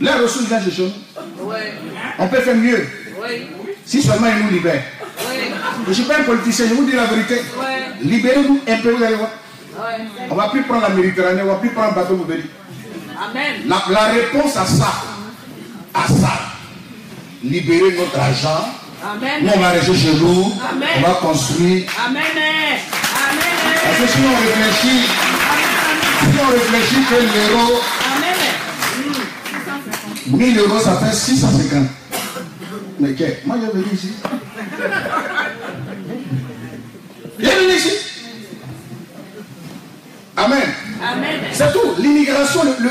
Les ressources viennent chez nous. On peut faire mieux. Si seulement il nous libère. Je ne suis pas un politicien, je vous dis la vérité. Libérez-nous un peu, vous allez voir. On ne va plus prendre la Méditerranée, on ne va plus prendre le bateau venir. Amen. La, la réponse à ça, à ça, libérer notre argent, Amen. nous on va rester chez nous, Amen. on va construire. Amen. Parce que si on réfléchit, si on réfléchit que l'euro, Amen. 1000 euros, ça fait 650. Mais qu'est Moi, je venu ici. Je venu ici. Amen. Amen. C'est tout. L'immigration, le, le,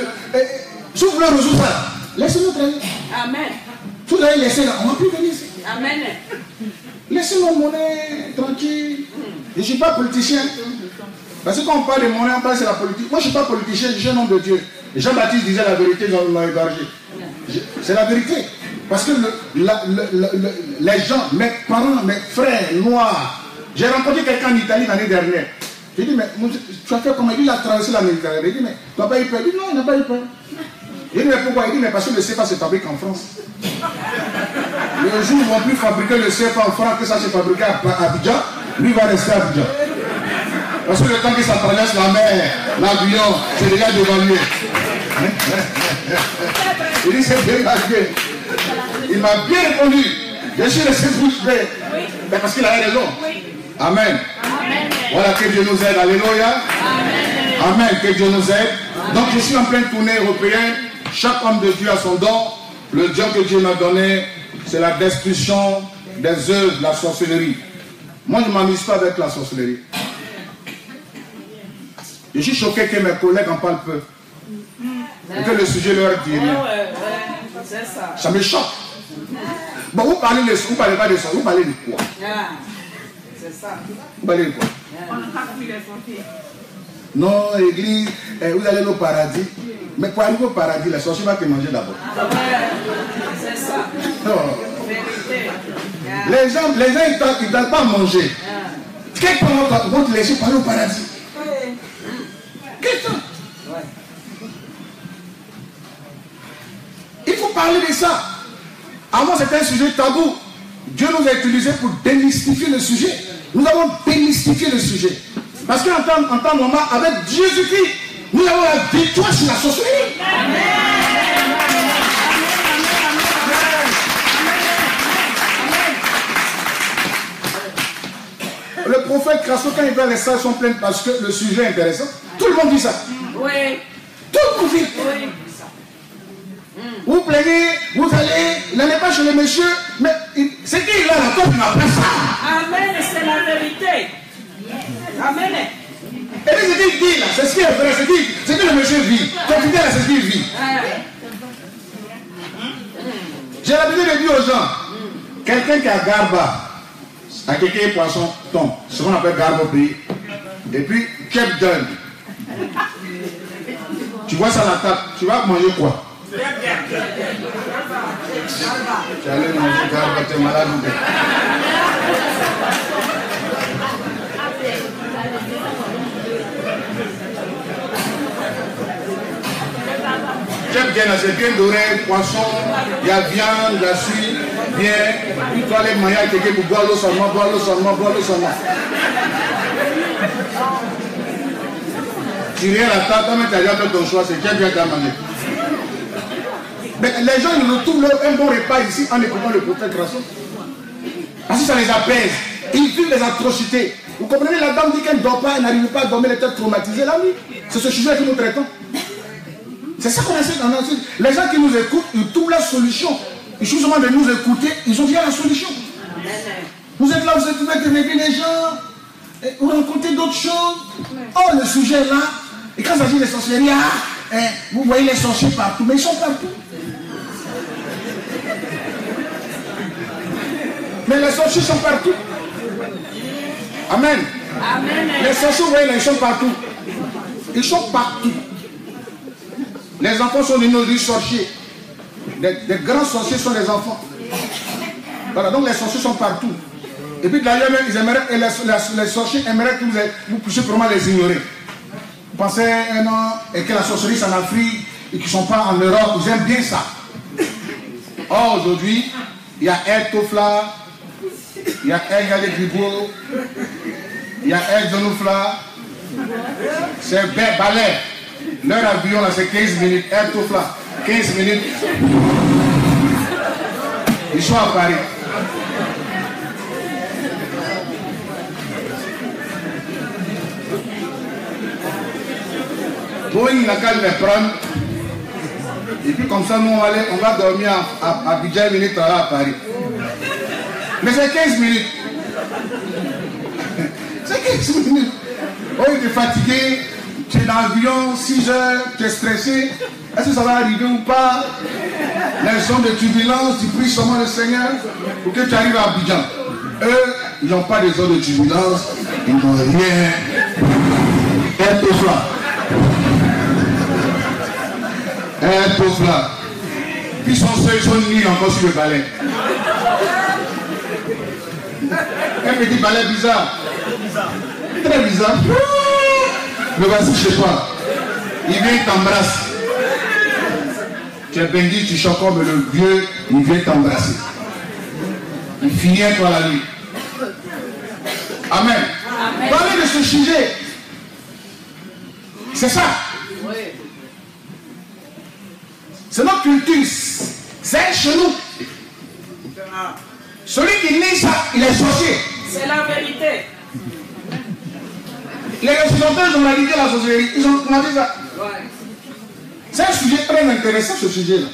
si vous voulez résoudre ça, laissez-nous travailler. Amen. Vous allez laisser là, on ne va plus venir ici. Amen. Laissez nos monnaies tranquille. Je ne suis pas politicien. Parce que quand on parle de monnaie, on parle de la politique. Moi, je ne suis pas politicien, je suis un homme de Dieu. Jean-Baptiste disait la vérité dans le hébergé. C'est la vérité. Parce que le- la- le- le- le- les gens, mes parents, mes frères noirs, j'ai rencontré quelqu'un en Italie l'année dernière. J'ai dit, mais tu as fait comment? Il il a traversé la Méditerranée. J'ai dit, mais tu n'as pas eu peur Il dit, non, il n'a pas eu peur. J'ai dit, mais pourquoi? Il dit, mais parce que le CFA se fabrique en France. Le jour où ils ne vont plus fabriquer le CFA en France, que ça se fabrique à Abidjan, lui va rester à Abidjan. Parce que le temps que ça traverse la mer, l'avion, c'est déjà dévalué. Il dit c'est dévalué. Il m'a bien répondu. Je suis resté bouche bée. Mais parce qu'il a raison. Amen. Voilà que Dieu nous aide. Alléluia. Amen. Que Dieu nous aide. Donc je suis en pleine tournée européenne. Chaque homme de Dieu a son don. Le don que Dieu m'a donné, c'est la destruction des œuvres, la sorcellerie. Moi, je ne m'amuse pas avec la sorcellerie. Je suis choqué que mes collègues en parlent peu. Et que le sujet leur dit rien. Ça me choque. Bon, vous parlez de vous parlez pas de ça, vous parlez de quoi? Ah, C'est ça. Vous parlez de quoi Non, église, eh, vous allez au paradis. Mais pour arriver au paradis, la sorcière va te manger d'abord. Ouais. C'est ça. Non. Vérité. Ah. Les gens, les gens, ils ne doivent pas manger. Quel temps vont te laisser parler au paradis? Temps? Il faut parler de ça. Avant, c'était un sujet tabou. Dieu nous a utilisé pour démystifier le sujet. Nous avons démystifié le sujet. Parce qu'en temps, en temps normal, avec Jésus-Christ, nous avons la victoire sur la sorcellerie. Le prophète Crasso, quand il va les salles sont pleines parce que le sujet est intéressant, tout le monde dit ça. Oui. Tout le monde dit. Oui. Vous plaignez, vous allez, il n'allez pas chez le monsieur, mais il- c'est qui là, la toi, tu n'as pas ça. Amen. C'est la vérité. Amen. Et puis ce qu'il dit là, c'est ce qui est vrai, c'est c'est que le monsieur vit? Ton fidèle, c'est ce qu'il vit. J'ai l'habitude de dire aux gens, quelqu'un qui a garba, à quelqu'un poisson, tombe, ce qu'on appelle garba au pays. Et puis, Kep donne. Tu vois ça à la table, tu vas manger quoi? Garba, t'es malade ou bien c'est bien doré, poisson, il y a viande, la suie, bien. Tu vas aller manger avec quelqu'un pour boire l'eau seulement, boire l'eau seulement, boire l'eau seulement. Tu viens à la table, toi-même tu as déjà fait ton choix, c'est bien bien qu'à manger. Les gens ils retrouvent un bon repas ici en écoutant le prophète Grasso. Parce que ça les apaise. Ils vivent des atrocités. Vous comprenez, la dame dit qu'elle ne dort pas, elle n'arrive pas à dormir, elle était traumatisée la nuit. C'est ce sujet que nous traitons. C'est ça qu'on essaie d'en. Les gens qui nous écoutent, ils trouvent la solution. Il suffit seulement de nous écouter, ils ont déjà la solution. Vous êtes là, vous êtes là, vous les gens, vous rencontrez d'autres choses. Oh, le sujet est là. Et quand ça dit les sorcelleries, ah, vous voyez les sorciers partout, mais ils sont partout. Mais les sorciers sont partout. Amen. Amen. Les sorciers, vous voyez, ils sont partout. Ils sont partout. Les enfants sont des sorciers. Les, les grands sorciers sont les enfants. Voilà, donc les sorciers sont partout. Et puis d'ailleurs, ils aimeraient, et les, les- les sorciers aimeraient que vous, vous puissiez vraiment les ignorer. Vous pensez et que la sorcellerie c'est en Afrique et qu'ils ne sont pas en Europe, ils aiment bien ça. Or aujourd'hui, il y a El Tofla, il y a El Gade Gribo, il y a El Zonofla, c'est Ba- Balai. Leur avion là c'est 15 minutes, El Tofla, 15 minutes. Ils sont à Paris. Bon, il n'a qu'à les prendre. Et puis comme ça, nous, on va, aller- on va dormir à, à, à Abidjan, minutes à Paris. Mais c'est 15 minutes. C'est 15 minutes. Oh, tu es fatigué, tu es dans l'avion, 6 heures, tu es stressé. Est-ce que ça va arriver ou pas? Les zones de turbulence, tu pries seulement le Seigneur pour que tu arrives à Abidjan. Eux, ils n'ont pas de zone de turbulence, ils n'ont rien. Un peu froid. Un peu froid. Puis son seul, son nid encore sur le balai. Un petit balai bizarre. Très bizarre. Le voici chez toi. Il vient, il t'embrasse. Tu es béni, tu chantes comme le vieux, il vient t'embrasser. Il finit avec toi la nuit. Amen. Parlez de ce sujet. C'est ça. Oui. C'est notre culture. C'est chez nous. Celui qui naît ça, il est sorcier. C'est la vérité. Les ressorteurs ont réalité la sorcellerie. Ils ont demandé ça. C'est un sujet très intéressant, ce sujet-là.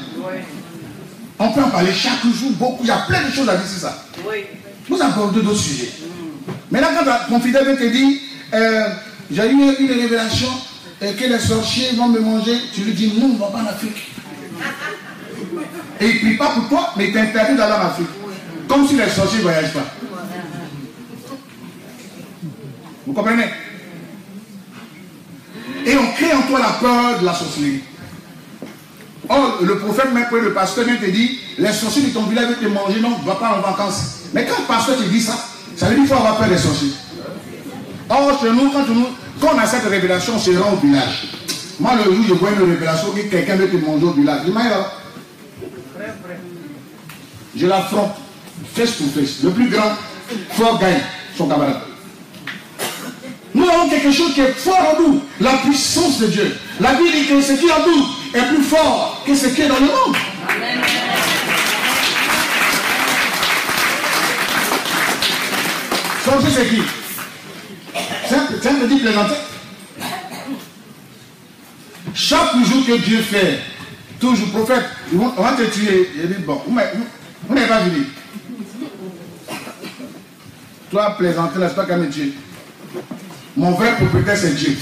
On peut en parler chaque jour, beaucoup. Il y a plein de choses à dire sur ça. Oui. Nous abordons d'autres sujets. Maintenant, quand ton fidèle vient te dire, euh, j'ai eu une, une révélation euh, que les sorciers vont me manger, tu lui dis non, on ne va pas en Afrique. Et il ne prie pas pour toi, mais il t'interdit d'aller en Afrique. Comme si les sorciers ne voyagent pas. Vous comprenez? Et on crée en toi la peur de la sorcellerie. Or, le prophète, même le pasteur vient te dire, les sorciers de ton village veulent te manger, non, ne va pas en vacances. Mais quand le pasteur te dit ça, ça veut dire qu'il faut avoir peur des sorciers. Or, chez nous, quand, nous, quand on a cette révélation, on se rend au village. Moi, le jour où je vois une révélation que quelqu'un veut te manger au village, je dis, je l'affronte, face to face. Le plus grand, fort gagne son camarade. Nous avons quelque chose qui est fort en nous, la puissance de Dieu. La Bible dit que ce qui est en nous est plus fort que ce qui est dans le monde. Amen. Sorcier, c'est qui? C'est un, petit plaisantin. Chaque jour que Dieu fait, toujours prophète, on va te tuer. Il dit, bon, vous n'avez pas fini. Toi, plaisanter, là, c'est pas qu'à me tuer. Mon vrai propriétaire, c'est Dieu.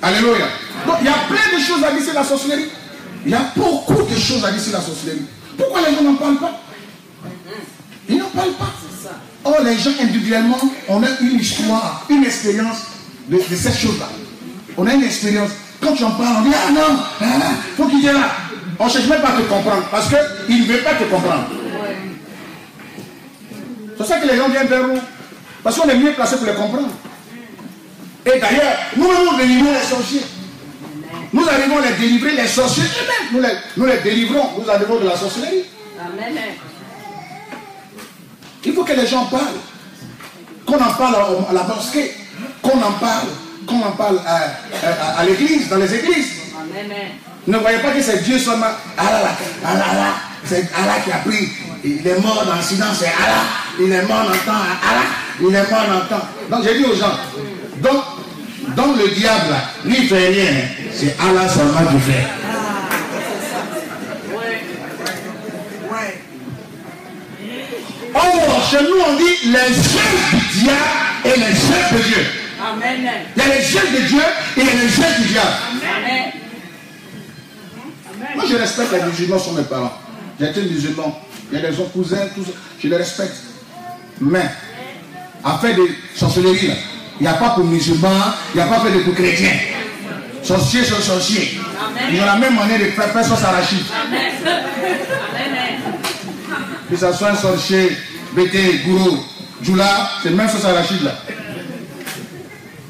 Alléluia. Donc, il y a plein de choses à dire sur la sorcellerie. Il y a beaucoup de choses à dire sur la sorcellerie. Pourquoi les gens n'en parlent pas? Ils n'en parlent pas. Or, les gens individuellement, on a une histoire, une expérience de, de cette chose-là. On a une expérience. Quand tu en parles, on dit Ah non, ah, faut qu'il y ait là. On ne cherche même pas à te comprendre parce qu'il ne veut pas te comprendre. C'est ça que les gens viennent vers nous. Parce qu'on est mieux placé pour les comprendre. Et d'ailleurs, nous nous délivrons les sorciers. Nous arrivons à les délivrer, les sorciers eux-mêmes. Nous les, nous les délivrons, nous arrivons de la sorcellerie. Amen. Il faut que les gens parlent. Qu'on en parle à, la mosquée. Qu'on en parle. Qu'on en parle à, à- à l'église, dans les églises. Amen. Ne voyez pas que c'est Dieu seulement. Ah ah là là, c'est Allah qui a pris. Il est mort dans le silence, c'est Allah. Il est mort dans le temps, Allah. Il mort dans le temps. Donc j'ai dit aux gens, donc, donc le diable, là, lui il fait rien. hein. C'est Allah seulement qui fait. Oui. Oh, chez nous, on dit les œuvres du diable et les œuvres de Dieu. Amen. Il y a les œuvres de Dieu et il y a les œuvres du diable. Amen. Moi, je respecte les musulmans, sont mes parents. J'ai été musulman. Il y a des cousins, tout ça. Je les respecte. Mais, à faire des sorcelleries, là, il n'y a pas pour musulmans, il n'y a pas fait de pour chrétiens. Sorciers sont sorciers. Ils ont la même manière de faire faire sauce arachide. Que ce soit un sorcier, Bété, Gourou, Djoula, c'est le même sauce arachide là.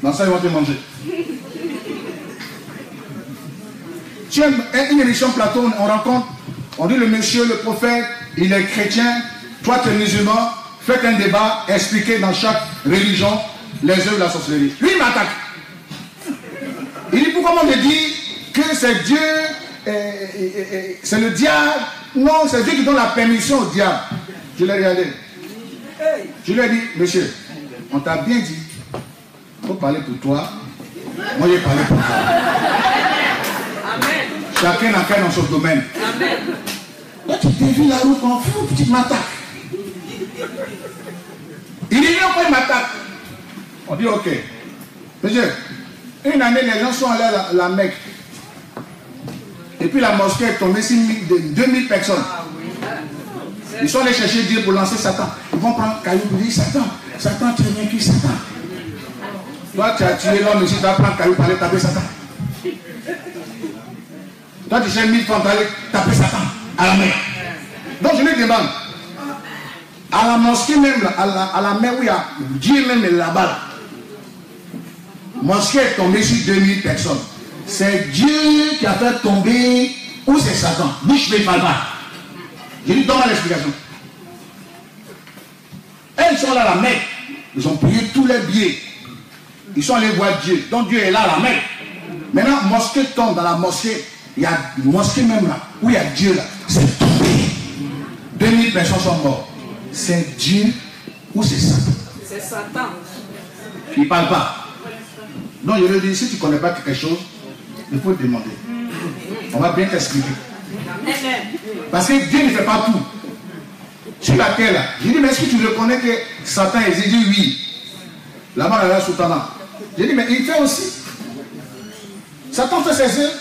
Dans ça, ils vont te manger. Tu aimes une émission plateau, on rencontre, on dit le monsieur, le prophète, il est chrétien, toi tu es musulman, faites un débat, expliquez dans chaque religion les œuvres de la sorcellerie. Lui, il m'attaque. Il dit pourquoi on me dit que c'est Dieu, euh, euh, euh, c'est le diable? Non, c'est Dieu qui donne la permission au diable. Je l'ai regardé. Je lui ai dit, monsieur, on t'a bien dit, il faut parler pour toi. Moi, j'ai parlé pour toi. Amen. Chacun a fait dans son domaine. Amen. Là, tu dévies la route en fou, tu m'attaques. Il dit, non, pourquoi il m'attaque On dit, ok. Monsieur, une année, les gens sont allés à la, la Mecque. Et puis la mosquée est tombée sur 1000 de- 2000 personnes. Ils sont allés chercher Dieu pour lancer Satan. Ils vont prendre caillou pour dire Satan, Satan, tu es vaincu, Satan? Toi, tu as tué l'homme ici, tu vas prendre caillou pour aller taper Satan. Toi, tu cherches 1000 francs pour aller taper Satan à la main. Donc, je lui demande, à la mosquée même, à la, à la main où il y a Dieu même là-bas, là. mosquée est tombée sur 2000 personnes. C'est Dieu qui a fait tomber, ou c'est Satan Bouche ne parle pas. Je lui donne l'explication. Ils sont là à la Mecque. Ils ont payé tous les billets. Ils sont allés voir Dieu. Donc Dieu est là à la Mecque. Maintenant, mosquée tombe dans la mosquée. Il y a une mosquée même là, où il y a Dieu là. C'est tombé. 2000 personnes sont mortes. C'est Dieu ou c'est Satan? C'est Satan. Il ne parle pas. Donc je lui dis, si tu ne connais pas quelque chose, il faut te demander. On va bien t'expliquer. Parce que Dieu ne fait pas tout. Sur la terre, là, je dis, mais est-ce que tu reconnais que Satan existe? Dit oui. Là-bas, là, là, Soutana. J'ai dit, mais il fait aussi. Satan fait ses œuvres.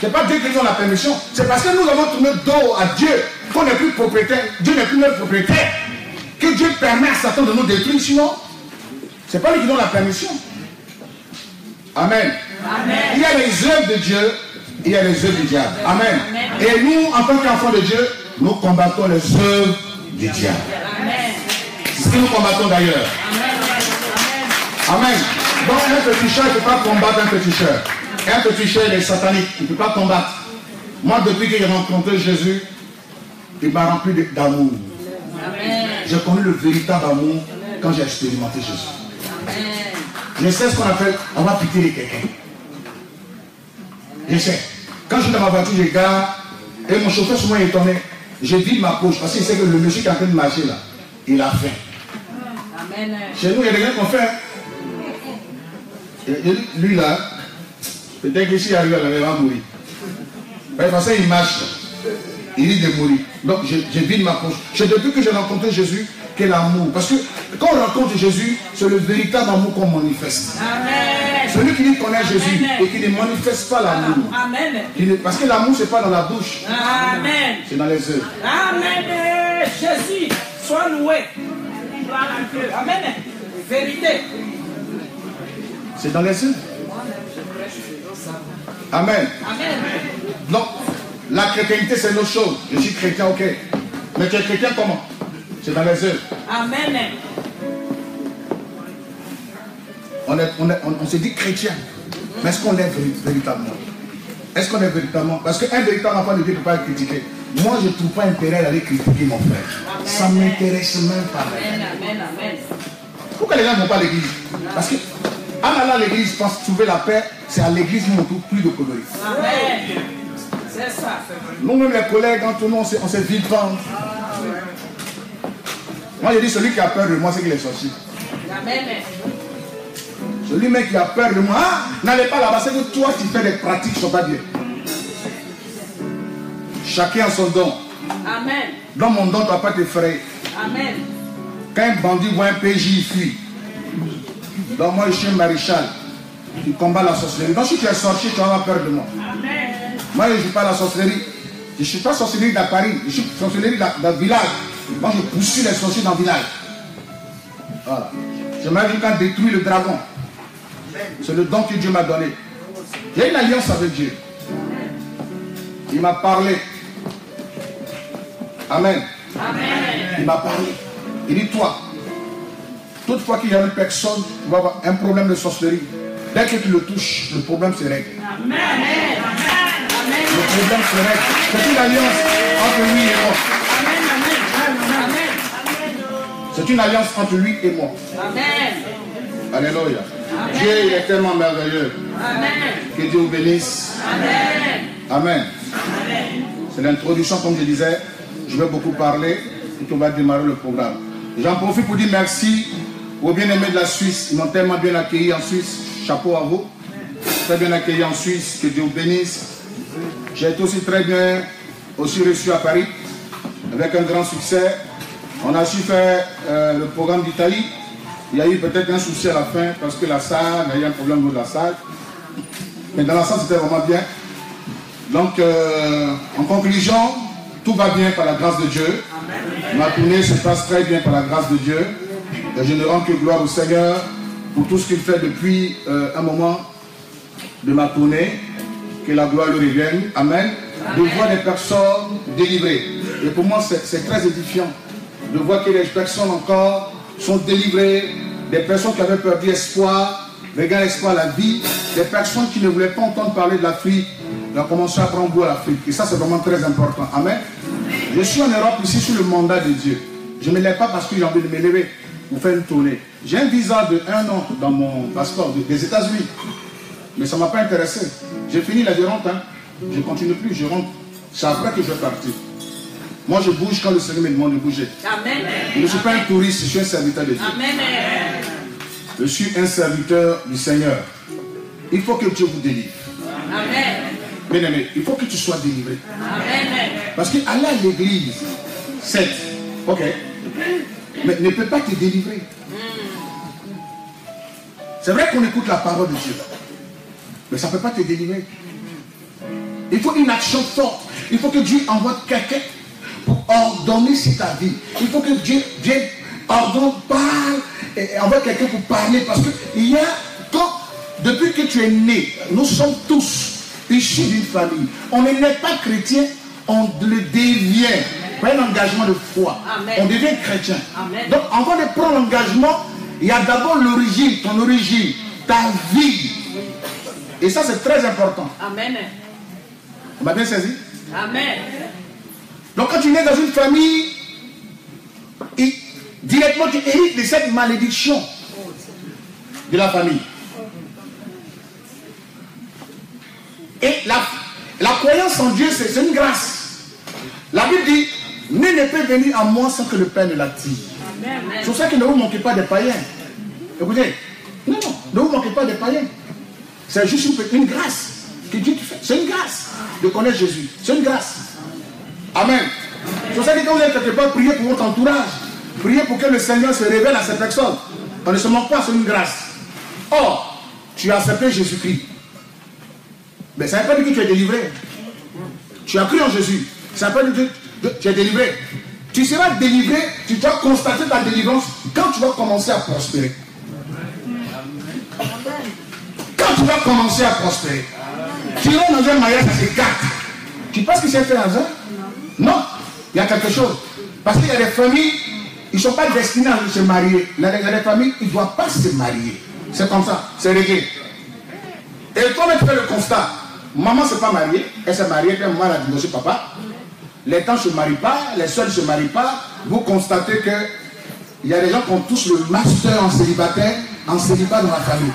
Ce n'est pas Dieu qui nous donne la permission. C'est parce que nous avons tourné dos à Dieu qu'on n'est plus propriétaire. Dieu n'est plus notre propriétaire. Que Dieu permet à Satan de nous détruire. Sinon, ce n'est pas lui qui donne la permission. Amen. Il y a les œuvres de Dieu, il y a les œuvres du diable. Amen. Et nous, en tant qu'enfants de Dieu, nous combattons les œuvres du diable. C'est ce que nous combattons d'ailleurs. Amen. Donc un petit chat ne peut pas combattre un petit chat. Un petit il est satanique. Il ne peut pas combattre. Moi, depuis que j'ai rencontré Jésus, il m'a rempli d'amour. J'ai connu le véritable amour quand j'ai expérimenté Jésus. Je sais ce qu'on appelle avoir pitié de quelqu'un. Je sais. Quand je suis dans ma voiture, je garde et mon chauffeur souvent est étonné. Je vide ma poche parce qu'il sait que le monsieur qui est en train de marcher là, il a faim. Amen. Chez nous, il y a des gens qui ont faim. Et- et lui là, peut-être que s'il arrive là, il va mourir. Mais parce qu'il marche, il dit de mourir. Donc je, je vide ma poche. C'est depuis que j'ai rencontré Jésus que l'amour. Parce que quand on rencontre Jésus, c'est le véritable amour qu'on manifeste. Amen. Celui qui dit qu'on est Jésus et qui ne manifeste pas l'amour. Parce que l'amour, c'est pas dans la bouche, Amen. c'est dans les œuvres. Amen. Jésus, sois loué. À. Amen. Vérité. C'est dans les œuvres. Amen. Amen. Donc, la chrétienté, c'est une autre chose. Je suis chrétien, ok. Mais tu es chrétien comment? C'est dans les œuvres. Amen. On, est- on, est- on- on se dit chrétien. Mais est-ce qu'on est véri- véritablement? Est-ce qu'on est véritablement? Parce qu'un véritable enfant de Dieu ne peut pas être critiqué. Moi, je ne trouve pas intérêt d'aller critiquer mon frère. Ça ne m'intéresse même pas. Amen. Amen. Amen. Pourquoi les gens ne vont pas à l'église? Parce que en allant à l'église, pense trouver la paix, c'est à l'église où on trouve plus de conneries. Amen. C'est ça. Nous-mêmes, les collègues, entre nous, on se, on se vide pas. Moi, je dis, celui qui a peur de moi, c'est qu'il est sorti. Amen. Celui même qui a peur de moi, ah, n'allez pas là-bas, c'est que toi, tu fais des pratiques ne sont pas bien. Chacun a son don. Amen. Dans mon don, tu ne vas pas te frayer. Amen. Quand un bandit voit un PJ, il fuit. Donc moi, je suis un maréchal qui combat la sorcellerie. Donc si tu es sorcier, tu avoir peur de moi. Amen. Moi, je ne joue pas la sorcellerie. Je ne suis pas sorcellerie Paris. Je suis sorcellerie le village. Moi, je poursuis les sorciers dans le village. Voilà. J'aimerais jusqu'à détruire le dragon. C'est le don que Dieu m'a donné. J'ai une alliance avec Dieu. Il m'a parlé. Amen. Amen. Il m'a parlé. Il dit, toi, toutefois qu'il y a une personne qui va avoir un problème de sorcellerie, dès que tu le touches, le problème se règle. Amen. Amen. Le problème se règle. C'est une alliance entre lui et moi. Amen. Amen. C'est une alliance entre lui et moi. Amen. Alléluia. Dieu, il est tellement merveilleux. Amen. Que Dieu vous bénisse. Amen. Amen. C'est l'introduction, comme je disais. Je vais beaucoup parler et on va démarrer le programme. J'en profite pour dire merci aux bien-aimés de la Suisse. Ils m'ont tellement bien accueilli en Suisse. Chapeau à vous. Très bien accueilli en Suisse. Que Dieu vous bénisse. J'ai été aussi très bien aussi reçu à Paris avec un grand succès. On a su faire euh, le programme d'Italie. Il y a eu peut-être un souci à la fin parce que la salle, il y a eu un problème de la salle. Mais dans la salle, c'était vraiment bien. Donc, euh, en conclusion, tout va bien par la grâce de Dieu. Ma tournée se passe très bien par la grâce de Dieu. Et je ne rends que gloire au Seigneur pour tout ce qu'il fait depuis euh, un moment de ma tournée. Que la gloire lui revienne. Amen. De voir des personnes délivrées. Et pour moi, c'est très édifiant de voir que les personnes encore sont délivrées. Des personnes qui avaient perdu espoir, regagnent espoir à la vie. Des personnes qui ne voulaient pas entendre parler de l'Afrique. Ils ont commencé à prendre goût à l'Afrique. Et ça, c'est vraiment très important. Amen. Je suis en Europe ici sous le mandat de Dieu. Je ne me lève pas parce que j'ai envie de me lever pour faire une tournée. J'ai un visa de un an dans mon passeport de- des États-Unis. Mais ça ne m'a pas intéressé. J'ai fini je rentre. hein. Je ne continue plus, je rentre. C'est après que je vais partir. Moi, je bouge quand le Seigneur me demande de bouger. Amen. Je ne suis pas un touriste, je suis un serviteur de Dieu. Amen. Je suis un serviteur du Seigneur. Il faut que Dieu vous délivre. Amen. Bien aimé, il faut que tu sois délivré. Amen. Parce qu'aller à l'église, c'est, ok, mais ne peut pas te délivrer. C'est vrai qu'on écoute la parole de Dieu, mais ça ne peut pas te délivrer. Il faut une action forte. Il faut que Dieu envoie quelqu'un pour ordonner sur ta vie. Il faut que Dieu vienne, ordonne, parle, envoie quelqu'un pour parler. Parce qu'il y a, quand, depuis que tu es né, nous sommes tous issus d'une famille. On ne naît pas chrétien, on le devient. Par un engagement de foi. Amen. On devient chrétien. Amen. Donc, avant de prendre l'engagement, il y a d'abord l'origine, ton origine, ta vie. Et ça, c'est très important. Amen. On m'a bien saisi? Amen. Donc quand tu nais dans une famille, et directement tu hérites de cette malédiction de la famille. Et la, la croyance en Dieu, c'est une grâce. La Bible dit, nul ne peut venir à moi sans que le Père ne l'attire. C'est pour ça que ne vous manquez pas des païens. Écoutez, non, non, ne vous manquez pas des païens. C'est juste une, une grâce que Dieu te fait. C'est une grâce de connaître Jésus. C'est une grâce. Amen. C'est pour ça que quand vous êtes quelque part, priez pour votre entourage. Priez pour que le Seigneur se révèle à cette personne. On ne se manque pas, c'est une grâce. Or, tu as accepté Jésus-Christ. Mais ça ne veut pas dire que tu es délivré. Tu as cru en Jésus. Ça veut pas dire que tu es délivré. Tu seras délivré, tu dois constater ta délivrance quand tu vas commencer à prospérer. Quand tu vas commencer à prospérer. Tu iras dans un mariage, ça se gâte. Tu penses que c'est fait un hasard Non. Il y a quelque chose. Parce qu'il y a des familles, ils ne sont pas destinés à se marier. Il y a des familles, ils ne doivent pas se marier. C'est comme ça, c'est réglé. Et toi, tu fais le constat. Maman ne s'est pas mariée, elle s'est mariée, puis maman a divorcé papa. Les temps ne se marient pas, les soeurs ne se marient pas. Vous constatez que il y a des gens qui ont tous le master en célibataire, en célibat dans la famille.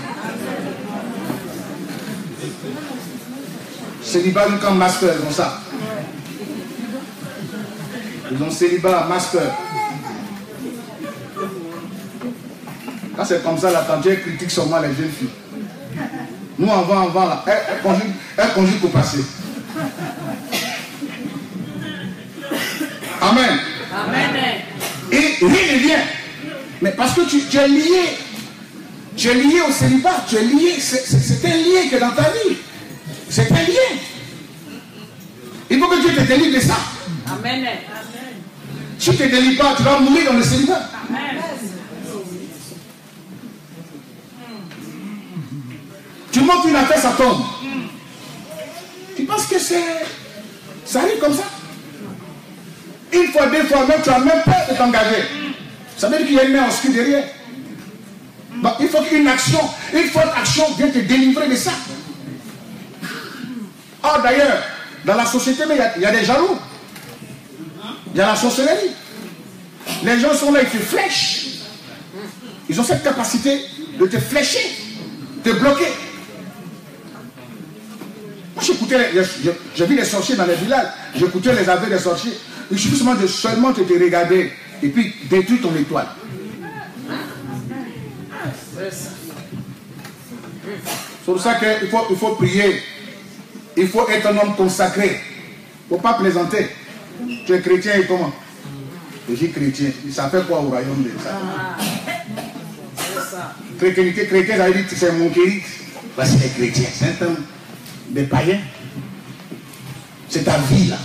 Célibat comme master, comme ça. Ils ont célibat master. Quand c'est comme ça, quand Dieu critique seulement les jeunes filles. Nous, avant, avant, là, elle, elle conjugue, elle conjugue au passé. Amen. Amen. Et rien ne vient. Mais parce que tu, es lié. Tu es lié au célibat. Tu es lié. C'est un lien qui est dans ta vie. C'est un lien. Il faut que Dieu te délivre de ça. Amen. Si tu ne te délivres pas, tu vas mourir dans le célibat. Amen. Tu montes une affaire, ça tombe. Tu penses que c'est. Ça arrive comme ça? Une fois, deux fois, même, tu n'as même pas de t'engager. Ça veut dire qu'il y a une main obscure derrière. Donc, il faut qu'une action, une forte action vienne te délivrer de ça. Oh, d'ailleurs, dans la société, il y, a des jaloux. Il y a la sorcellerie. Les gens sont là, ils te flèchent. Ils ont cette capacité de te flécher, de te bloquer. Moi, j'écoutais, j'ai vu les sorciers dans les villages, j'écoutais les aveux des sorciers. Il suffit seulement de seulement te regarder et puis détruire ton étoile. C'est pour ça qu'il faut, il faut prier. Il faut être un homme consacré. Il ne faut pas plaisanter. Tu es chrétien et comment? Je dis chrétien. Ça fait quoi au royaume de ça Chrétienté, chrétien, ça veut dire c'est mon kérite. Voici les chrétiens. C'est un des païens. C'est ta vie là.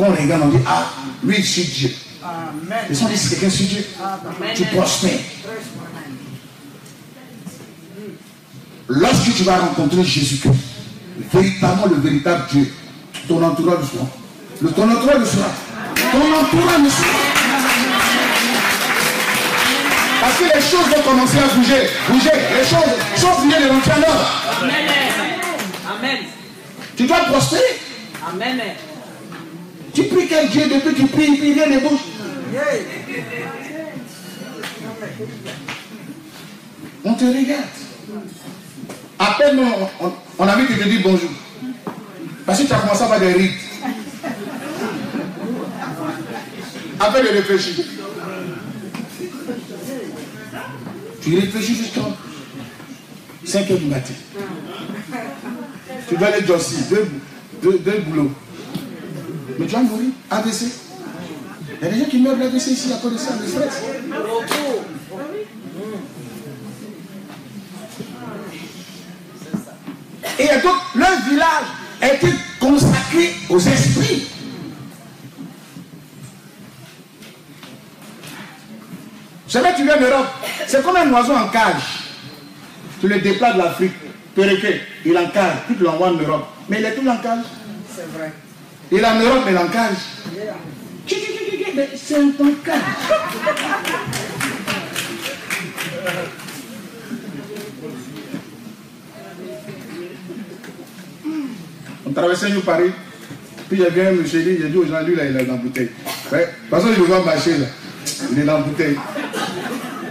Quand on regarde, on dit Ah, lui, c'est Dieu. Amen. Les gens disent quelqu'un sur Dieu. Tu prospères. Lorsque tu vas rencontrer Jésus-Christ, véritablement le véritable Dieu, ton entourage sera. Le, ton entourage sera. Ton entourage sera. Parce que les choses vont commencer à bouger. Bouger. Les choses sont finies de rentrer en ordre. Amen. Amen. Tu dois prospérer. Amen. Tu pries quel Dieu depuis tu pries, il rien ne bouge. On te regarde. À peine on, on, a vu que tu te dis bonjour. Parce que tu as commencé à faire des rites. Après de réfléchir. Tu réfléchis jusqu'à 5 heures du matin. Tu dois aller Jossi, deux, deux, deux boulots. Mais tu vas mourir, AVC. Il y a des gens qui meurent d'AVC ici à cause de ça, de stress. Et donc, leur village était consacré aux esprits? Jamais tu viens en Europe, c'est comme un oiseau en cage. Tu le déplaces de l'Afrique, perroquet, il en cage, tu l'envoies en Europe. Mais il est tout en cage. C'est vrai. Il est en Europe, mais cage. C'est un cage. On traversait New Paris. Puis il y avait un monsieur, il a dit aux gens, lui là, il est dans la bouteille. Ouais, parce que je vois marcher là. Il est dans la bouteille.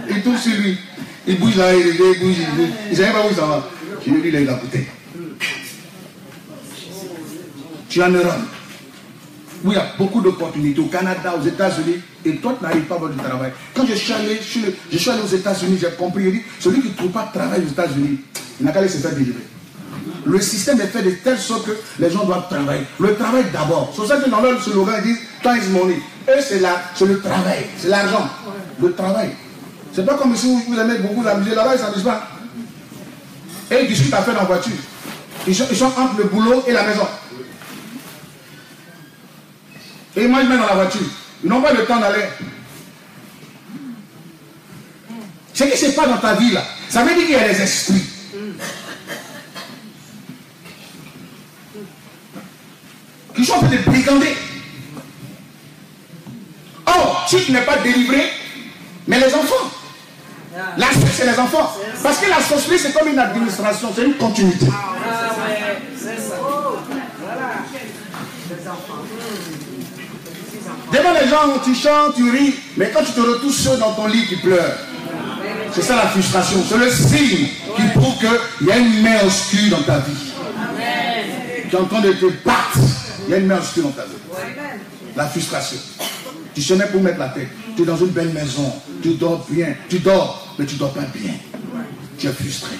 Il touche sur lui. Il bouge là, il, bouge, il bouge. Il ne sait pas où ça va. Je lui il est dans la bouteille. Tu es en Europe. Où il y a beaucoup d'opportunités au Canada, aux États-Unis, et toi tu n'arrives pas à avoir du travail. Quand je suis allé, je suis allé aux États-Unis, j'ai compris, il dit, celui qui ne trouve pas de travail aux États-Unis, il n'a qu'à aller se faire délivrer. Le système est fait de telle sorte que les gens doivent travailler. Le travail d'abord. C'est ça que dans leur slogan, ils disent time is money. Eux, c'est le travail, c'est l'argent. Le travail. C'est pas comme si vous, aimez beaucoup la là-bas, ils ne s'amusent pas. Et ils discutent à faire dans la voiture. Ils sont, ils sont, entre le boulot et la maison. Et ils mangent même dans la voiture. Ils n'ont pas le temps d'aller. Ce qui se passe dans ta vie là, ça veut dire qu'il y a des esprits. Qui sont en train de brigander. Oh, si tu n'es pas délivré, mais les enfants. La c'est les enfants. Parce que la sorcellerie, c'est comme une administration, c'est une continuité. Devant les gens, tu chantes, tu ris, mais quand tu te retrouves seul dans ton lit, tu pleures. C'est ça la frustration. C'est le signe qui prouve qu'il y a une main obscure dans ta vie. Tu es en train de te battre. Il y a une main obscure dans ta vie. La frustration. Tu sais même pour mettre la tête. Tu es dans une belle maison. Tu dors bien. Tu dors, mais tu ne dors pas bien. Tu es frustré.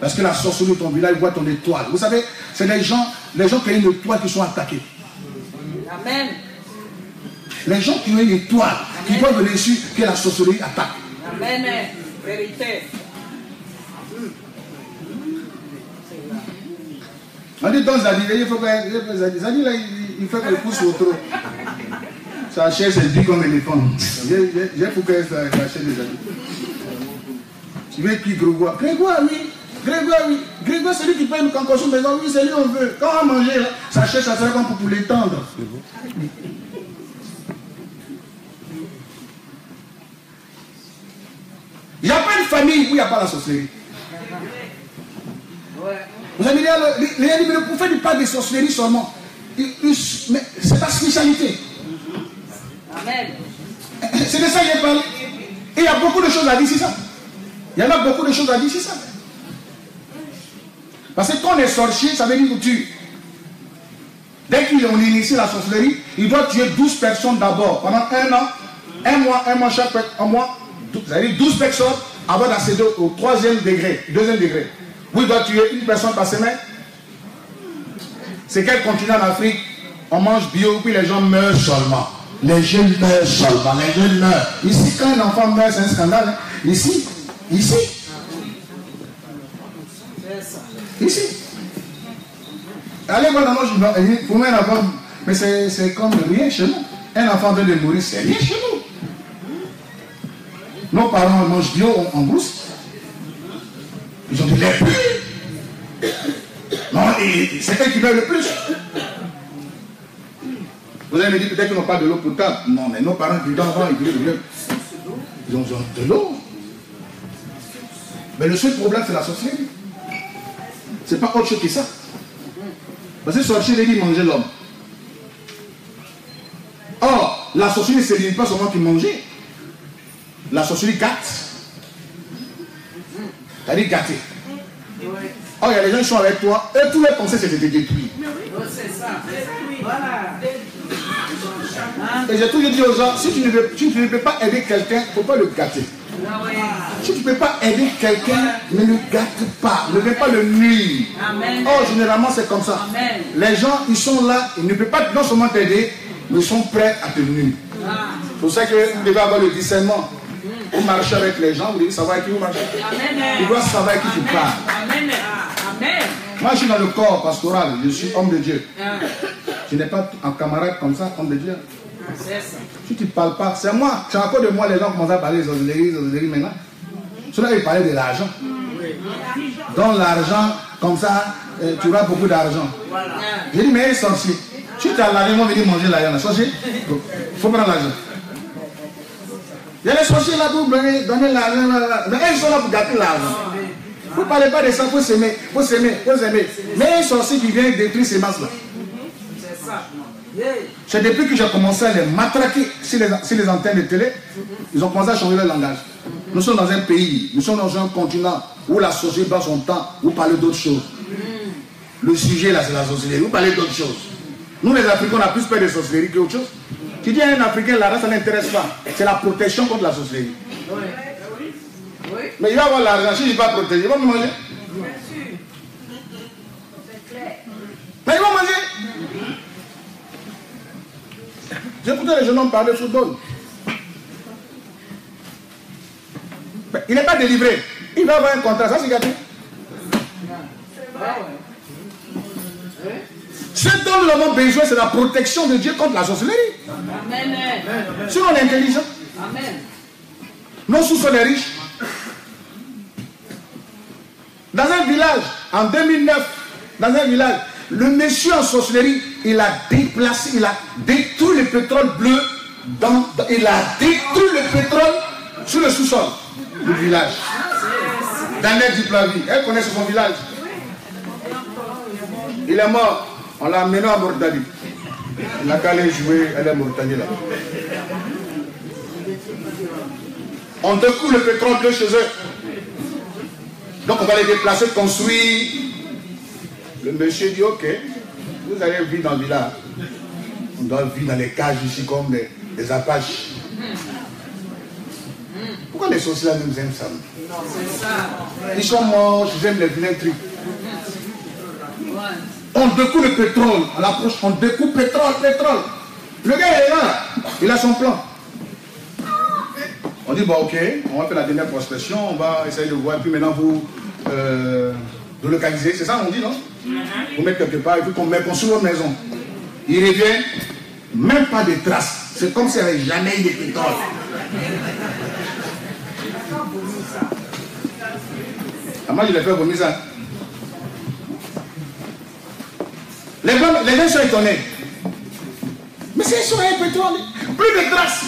Parce que la sorcellerie de ton village voit ton étoile. Vous savez, c'est les gens, les gens qui ont une étoile qui sont attaqués. Amen. Les gens qui ont une étoile, qui peuvent réussir que la sorcellerie attaque. Amen. Vérité. On dit dans Zadi, il faut que Zadi, Zadi là, il, fait qu'il pousse au trop. Sa chaise est dure comme un éléphant. J'ai fouqué sa, sa chaise de Zadi. Tu veux qui Grégoire Grégoire, oui. Grégoire, oui. Grégoire, c'est lui qui paye une concoction maison. Oui, c'est lui on veut. Quand on va manger, là, ça sera comme pour, pour l'étendre. Il n'y a pas une famille où il n'y a pas la sorcellerie. Vous avez dit, les, les, vous faites pas de sorcellerie seulement. Mais c'est ta spécialité. Amen. C'est de ça qu'il parle. Et il y a beaucoup de choses à dire sur ça. Il y en a beaucoup de choses à dire sur ça. Parce que quand on est sorcier, ça veut dire que tu. Dès qu'on initie la sorcellerie, il doit tuer 12 personnes d'abord. Pendant un an, un mois, un mois chaque un mois, dou- ça veut dire 12 personnes avant d'accéder au troisième degré, deuxième degré. Où il doit tuer une personne par semaine. C'est quel continent en Afrique? On mange bio, puis les gens meurent seulement. Les jeunes meurent seulement, les jeunes meurent. Ici, quand un enfant meurt, c'est un scandale. hein. Ici, ici, C'est ça. Ici. Allez voir dans nos journaux, pour un enfant, mais c'est comme rien chez nous. Un enfant vient de mourir, c'est rien chez nous. Nos parents mangent bio en, en brousse. Ils ont du lait pur. Non, c'est eux qui meurent le plus. Vous allez me dire peut-être qu'ils n'ont pas de l'eau potable. Non, mais nos parents vivent avant, ils buvaient de l'eau. Ils ont de l'eau. Mais le seul problème, c'est la sorcellerie. C'est pas autre chose que ça. Parce que sorcier, dit manger l'homme. Or, la sorcellerie, ce n'est pas seulement qui manger. La sorcellerie gâte. C'est-à-dire gâter. Or, il y a des gens qui sont avec toi, et tous les pensées, c'est de te détruire. C'est ça. Voilà. Et j'ai toujours dit aux gens, si tu ne, veux- si tu ne peux pas aider quelqu'un, il ne faut pas le gâter. Ah. Si tu ne peux pas aider quelqu'un, ne le gâte pas, ne viens pas le nuire. Amen. Oh, généralement, c'est comme ça. Amen. Les gens, ils sont là, ils ne peuvent pas non seulement t'aider, mais ils sont prêts à te nuire. Ah. C'est pour ça que vous devez avoir le discernement. Vous marchez avec les gens, vous devez savoir avec qui vous marchez. Tu dois savoir avec qui tu parles. Amen. Amen. Moi, je suis dans le corps pastoral, je suis homme de Dieu. Ah, Je n'ai pas un camarade comme ça, homme de Dieu. Si tu ne parles pas, c'est moi. C'est encore de moi, les gens commencent à parler des des maintenant. Cela, ils parlaient de l'argent. Dans l'argent, comme ça, euh, tu auras beaucoup d'argent. Ah. J'ai dit, mais sorcier. Tu as l'argent, vont venir manger l'argent. Sorcier, il faut prendre l'argent. Il y a les sorciers là pour donner, donner l'argent. là, là. Mais ils sont là pour gâter l'argent. Vous ne parlez pas de ça, faut s'aimer, faut s'aimer, faut s'aimer. Mais un sorcier qui vient détruire ces masses-là. C'est ça. C'est depuis que j'ai commencé à les matraquer sur les, sur les antennes de télé, ils ont commencé à changer leur langage. Nous sommes dans un pays, nous sommes dans un continent où la société passe son temps, où parler d'autres choses. Le sujet là, c'est la sorcellerie, vous parlez d'autres choses. Nous les Africains, on a plus peur de sorcellerie qu'autre chose. Tu dis à un Africain, la race, ça n'intéresse pas. C'est la protection contre la sorcellerie. Mais il va avoir l'argent, si il n'est pas protégé, il va me manger. Mais il va manger. J'écoutais les jeunes hommes parler football. Mais il n'est pas délivré. Il va avoir un contrat, ça c'est gâté. Ce dont nous avons besoin, c'est la protection de Dieu contre la sorcellerie. Amen. Si on est intelligent, Amen. nos sous sont les riches. Dans un village, en 2009, dans un village, le monsieur en sorcellerie, il a déplacé, il a détruit le pétrole bleu, dans, il a détruit le pétrole sur le sous-sol du village. Daniel Duplavie, elle connaît son village. Il est mort, on l'a amené à Mauritanie. Il n'a qu'à jouer, elle est Mauritanie là. On découvre le pétrole bleu chez eux. Donc on va les déplacer, construire. Le monsieur dit, ok, vous allez vivre dans le village. On doit vivre dans les cages ici comme des apaches. Pourquoi les sorciers là nous aiment ça? Ils sont morts, j'aime les vilains trucs. On découvre le pétrole, à l'approche, on découvre pétrole, pétrole. Le gars est là, il a son plan. On dit, bon, ok, on va faire la dernière prospection, on va essayer de voir, puis maintenant vous, euh, de localiser, c'est ça on dit, non? Vous mettre quelque part, et puis qu'on met construit votre maison. Il revient, même pas de traces. C'est comme s'il n'y avait jamais eu de pétrole. Ah, moi, je l'ai fait vomir ça. Les les gens sont étonnés. Mais c'est sur un pétrole, plus de traces.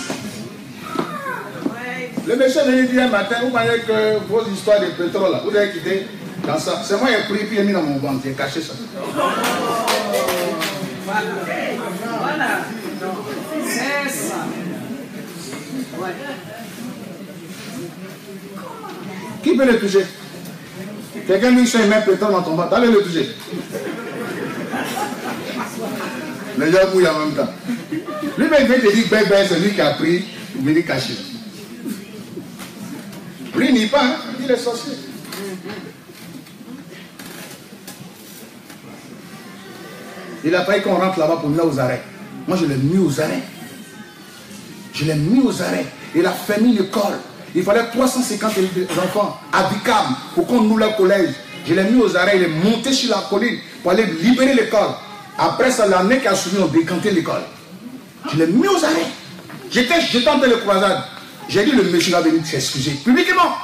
Le est venu dire un matin, vous voyez que vos histoires de pétrole, vous avez quitté dans ça. C'est moi qui ai pris, puis j'ai mis dans mon ventre, j'ai caché ça. Voilà. C'est ça. Ouais. Qui peut le toucher? Quelqu'un dit qu'il met pétrole dans ton ventre, allez le toucher. Les gens mouillent en même temps. Lui-même, il te dit que c'est lui qui a pris, il venir cacher. Lui, il n'y pas, hein? il est sorcier. Il a failli qu'on rentre là-bas pour venir aux arrêts. Moi, je l'ai mis aux arrêts. Je l'ai mis aux arrêts. Il a fermé l'école. Il fallait 350 enfants à Bicam pour qu'on nous le collège. Je l'ai mis aux arrêts. Il est monté sur la colline pour aller libérer l'école. Après ça, l'année qui a suivi, on décanté l'école. Je l'ai mis aux arrêts. J'étais train de croisade. J'ai dit, le monsieur va venir s'excuser publiquement.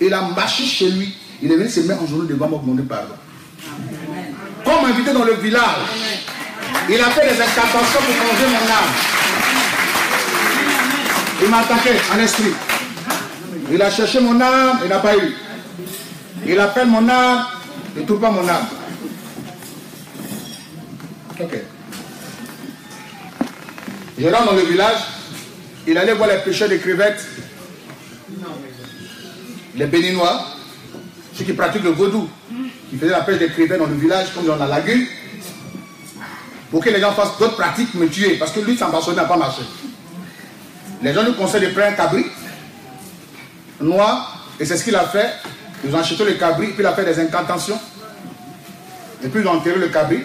Il a marché chez lui. Il est venu se mettre en journée devant moi pour demander pardon. Comme invité dans le village, il a fait des incantations pour changer mon âme. Il m'a attaqué en esprit. Il a cherché mon âme, il n'a pas eu. Il appelle mon âme, il trouve pas mon âme. Ok. Je rentre dans le village, il allait voir les pêcheurs de crevettes, les béninois, ceux qui pratiquent le vaudou, qui faisaient la pêche des dans le village, comme dans la lagune, pour que les gens fassent d'autres pratiques, me tuer, parce que lui, son n'a pas marché. Les gens lui conseillent de prendre un cabri noir, et c'est ce qu'il a fait. Ils ont acheté le cabri, puis il a fait des incantations. Et puis ils ont enterré le cabri.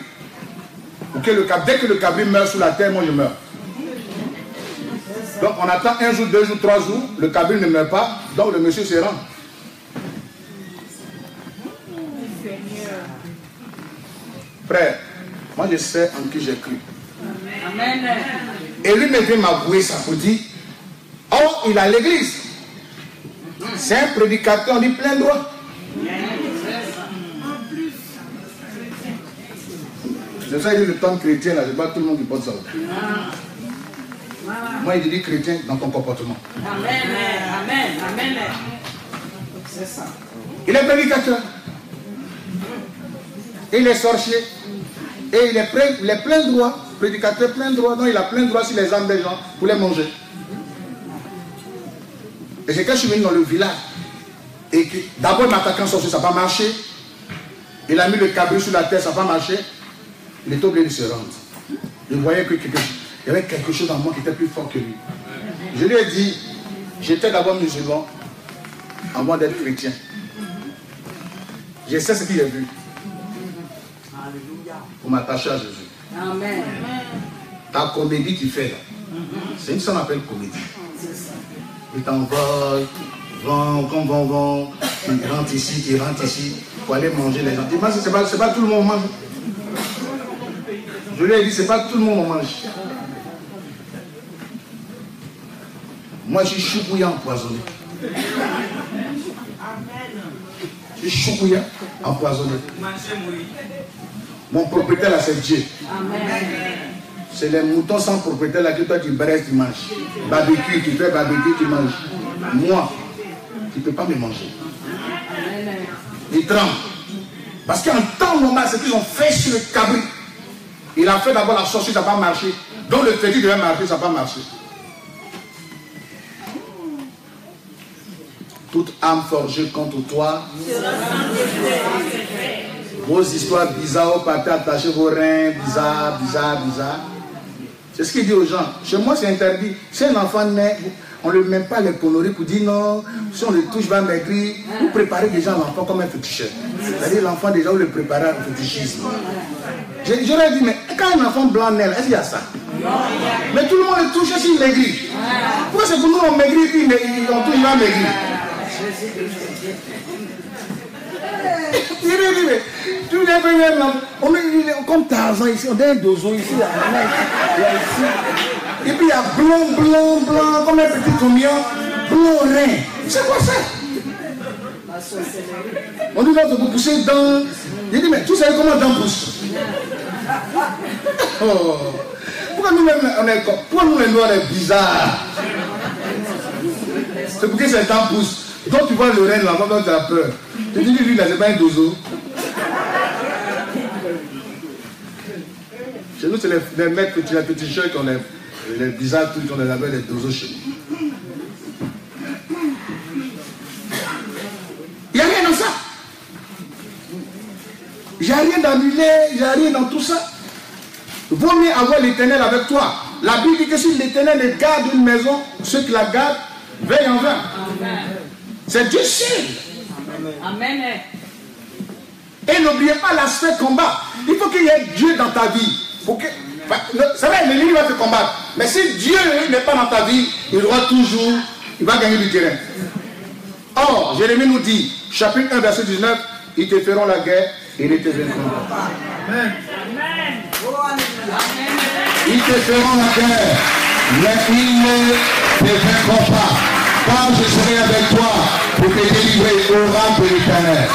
Pour que le cabri, dès que le cabri meurt sous la terre, moi je meurs. Donc on attend un jour, deux jours, trois jours, le cabri ne meurt pas, donc le monsieur se rend. Frère, moi je sais en qui j'ai cru. Amen. Et lui me vient m'avouer ça pour dire, oh, il a l'église. C'est un prédicateur, on dit plein droit. C'est ça, il dit le temps chrétien, là, c'est pas tout le monde qui porte ça. Moi, il dit chrétien dans ton comportement. Amen. Amen. Amen. C'est ça. Il est prédicateur. Il est sorcier. Et il est, plein, il est plein droit. Prédicateur plein droit. Donc il a plein droit sur les âmes des gens pour les manger. Et c'est quand je suis venu dans le village. Et que d'abord il m'a attaqué sorcier, ça n'a pas marché. Il a mis le cabri sur la tête, ça n'a pas marché. Il est obligé de se rendre. Je voyais que quelque, il y avait quelque chose en moi qui était plus fort que lui. Je lui ai dit, j'étais d'abord musulman avant d'être chrétien. Je sais ce qu'il a vu. M'attacher à Jésus. Amen. Ta comédie tu fais là, c'est une ça qu'on appelle comédie. Il t'envole, vent, comme vent, vent, tu rentres ici, tu rentres ici, pour aller manger les gens. Dis-moi, c'est pas, c'est pas tout le monde qui mange. Je lui ai dit, c'est pas tout le monde qui mange. Moi, je suis choukouya empoisonné. Je suis choukouya empoisonné. Mon propriétaire là, c'est Dieu. C'est les moutons sans propriétaire là que toi tu bresses, tu manges. Barbecue, tu fais barbecue, tu manges. Moi, tu ne peux pas me manger. Il tremble. Parce qu'en temps normal, ce qu'ils ont fait sur le cabri, il a fait d'abord la sorcière, ça n'a pas marché. Donc le petit devait marcher, ça n'a pas marché. Toute âme forgée contre toi, vos histoires bizarres, vous partez attacher vos reins, bizarres, bizarres, bizarres. C'est ce qu'il dit aux gens. Chez moi, c'est interdit. Si un enfant naît, on ne lui met pas les conneries pour dire non, si on le touche, va maigrir. Vous préparez déjà l'enfant comme un féticheur. C'est-à-dire l'enfant, déjà, vous le préparez au fétichisme. J'aurais dit, mais quand un enfant blanc naît, est-ce qu'il y a ça? Mais tout le monde est touché s'il maigrit. Pourquoi c'est que nous on maigrit puis on touche il va maigrir? Tu viens venir là, on est comme Tarzan ici, on a un dozo ici, là, a ici. Et puis il y a blanc, blanc, blanc, comme un petit combien, blanc rein. C'est quoi ça? On dit, vous pousser dans. Il dit, mais tu sais comment dents pousse? Oh. Pourquoi nous-mêmes, on est Pourquoi nous, les noirs, on est bizarres? C'est pour que ces dents poussent. Donc tu vois le reine là, quand tu as peur. Tu dis, lui, là, c'est pas un dozo. Chez nous, c'est les, les maîtres petits, les petits chers qu'on aime. Les bizarres trucs, on les appelle les dozos chez nous. Il n'y a rien dans ça. Il n'y a rien d'annulé, il n'y a rien dans tout ça. Vaut mieux avoir l'éternel avec toi. La Bible dit que si l'éternel garde une maison, ceux qui la gardent veillent en vain. C'est Dieu seul. Amen. Et n'oubliez pas l'aspect combat. Il faut qu'il y ait Dieu dans ta vie. C'est vrai, l'ennemi va te combattre. Mais si Dieu n'est pas dans ta vie, il doit toujours, il va gagner du terrain. Or, Jérémie nous dit, chapitre 1, verset 19, ils te feront la guerre et ils te vaincront. Amen. Ils te feront la guerre, mais ils ne te vaincront pas. Car je serai avec toi pour te délivrer au rang de l'éternel.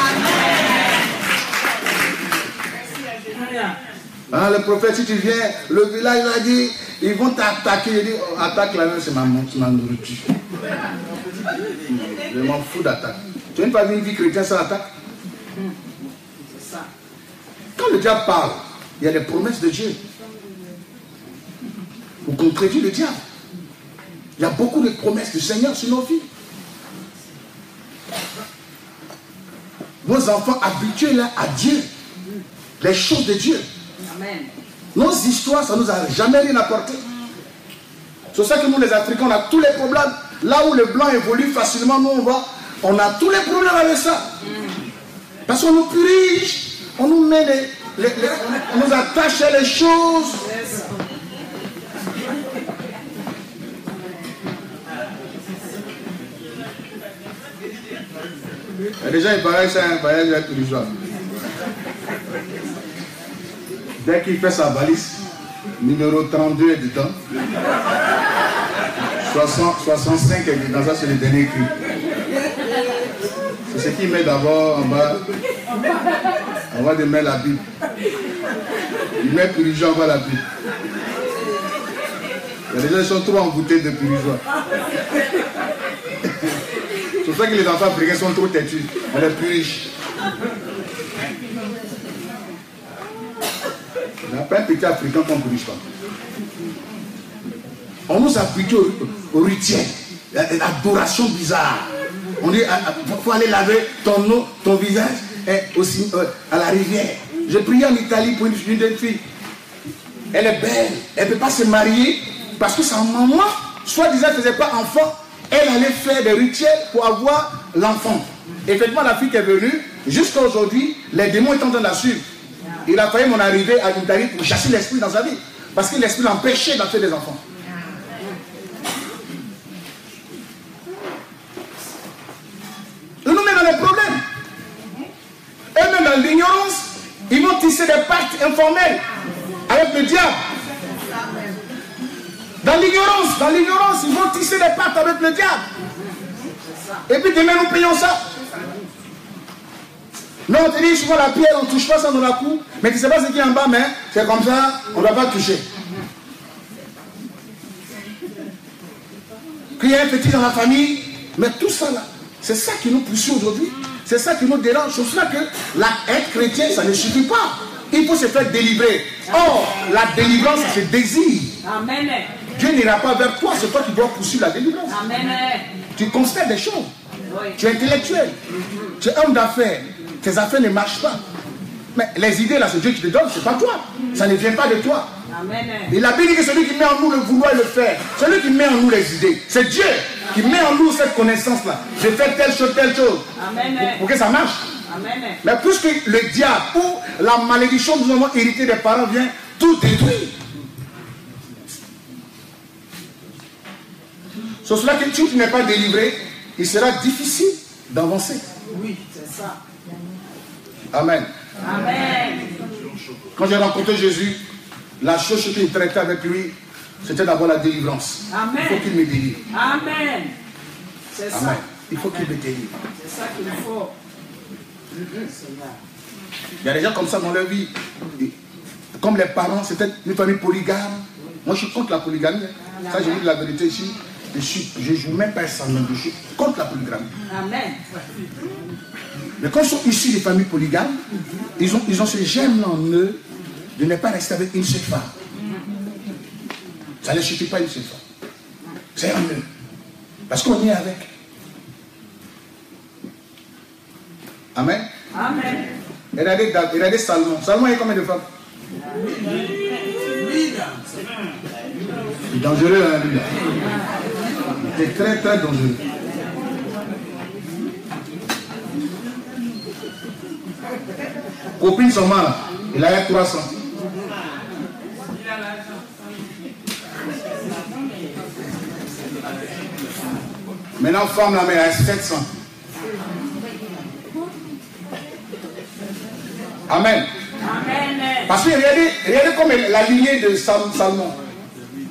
Hein, le prophète, si tu viens, le village a dit, ils vont t'attaquer. Il dit, oh, attaque la main, c'est ma, ma nourriture. Je m'en fous d'attaque. Tu n'as pas vu une vie chrétienne sans attaque Quand le diable parle, il y a des promesses de Dieu. Vous contredit le diable. Il y a beaucoup de promesses du Seigneur sur nos vies. Nos enfants habitués là à Dieu, les choses de Dieu. Nos histoires, ça ne nous a jamais rien apporté. C'est ça que nous, les Africains, on a tous les problèmes. Là où le blanc évolue facilement, nous, on va, on a tous les problèmes avec ça. Parce qu'on nous purige, on nous met les, on nous attache à les choses. Déjà, il paraît que c'est un voyage illusoire. Dès qu'il fait sa valise, numéro 32 est dedans. 65 est dedans, ça c'est le dernier cri. C'est ce qu'il met d'abord en bas. Avant de mettre la Bible. Il met en bas la Bible. Des gens sont trop envoûtés de purigeoire. C'est pour ça que les enfants africains sont trop têtus. On est plus riches. Il n'y a pas un petit africain qu'on ne purige pas. On nous applique au, au l'adoration bizarre. On dit, il ah, ah, faut aller laver ton, nom, ton visage aussi, euh, à la rivière. J'ai prié en Italie pour une, jeune fille. Elle est belle. Elle ne peut pas se marier parce que sa maman, soi-disant, ne faisait pas enfant. Elle allait faire des rituels pour avoir l'enfant. Effectivement, la fille qui est venue, jusqu'à aujourd'hui, les démons étant en train de la suivre. Il a failli mon arrivée à l'Italie pour chasser l'esprit dans sa vie. Parce que l'esprit l'empêchait d'en faire des enfants. Il nous met dans les problèmes. Et même dans l'ignorance, ils vont tisser des pactes informels avec le diable. Dans l'ignorance, dans l'ignorance, ils vont tisser des pactes avec le diable. Et puis demain, nous payons ça. Non, on te dit souvent la pierre, on ne touche pas ça dans la cour, mais tu ne sais pas ce qui est en bas, mais c'est comme ça, on ne doit pas toucher. Qu'il y a un petit dans la famille, mais tout ça là, c'est ça qui nous pousse aujourd'hui. C'est ça qui nous dérange. C'est cela que la, être chrétien, ça ne suffit pas. Il faut se faire délivrer. Or, la délivrance, c'est ce désir. Amen. Dieu n'ira pas vers toi, c'est toi qui dois poursuivre la délivrance. Amen. Tu constates des choses. Tu es intellectuel. Tu es homme d'affaires. Tes affaires ne marchent pas. Mais les idées, là, c'est Dieu qui te donne, c'est pas toi. Ça ne vient pas de toi. Amen. Et la Bible dit que celui qui met en nous le vouloir et le faire, celui qui met en nous les idées, c'est Dieu qui met en nous cette connaissance-là. Je fais telle chose, telle chose. Amen. Pour, que ça marche. Amen. Mais puisque le diable ou la malédiction que nous avons hérité des parents vient tout détruire. C'est cela que tu n'es pas délivré, il sera difficile d'avancer. Oui, c'est ça. Amen. Amen. Quand j'ai rencontré Jésus, la chose qu'il traitait avec lui, c'était d'abord la délivrance. Amen. Il faut qu'il me délivre. Amen. C'est ça. Amen. Il faut qu'il me délivre. C'est ça qu'il faut. Il y a des gens comme ça dans leur vie. Comme les parents, c'était une famille polygame. Moi, je suis contre la polygamie. Ça, je dis la vérité ici. Je suis, je joue même pas ça, même. Je suis contre la polygamie. Amen. Mais quand ils sont issus des familles polygames, ils ont, ils ont ce gène en eux de ne pas rester avec une seule femme. Ça ne suffit pas une seule femme. C'est en eux. Parce qu'on est avec. Amen. Amen. Regardez, David- regardez Salomon. Salomon, il y a combien de femmes? C'est dangereux, hein, lui. Là. C'est très, très dangereux. Copine son mal, il a eu 300. Maintenant, femme, la mère, elle a 700. Amen. Amen. Parce que regardez, regardez comme la lignée de Sam- Salomon.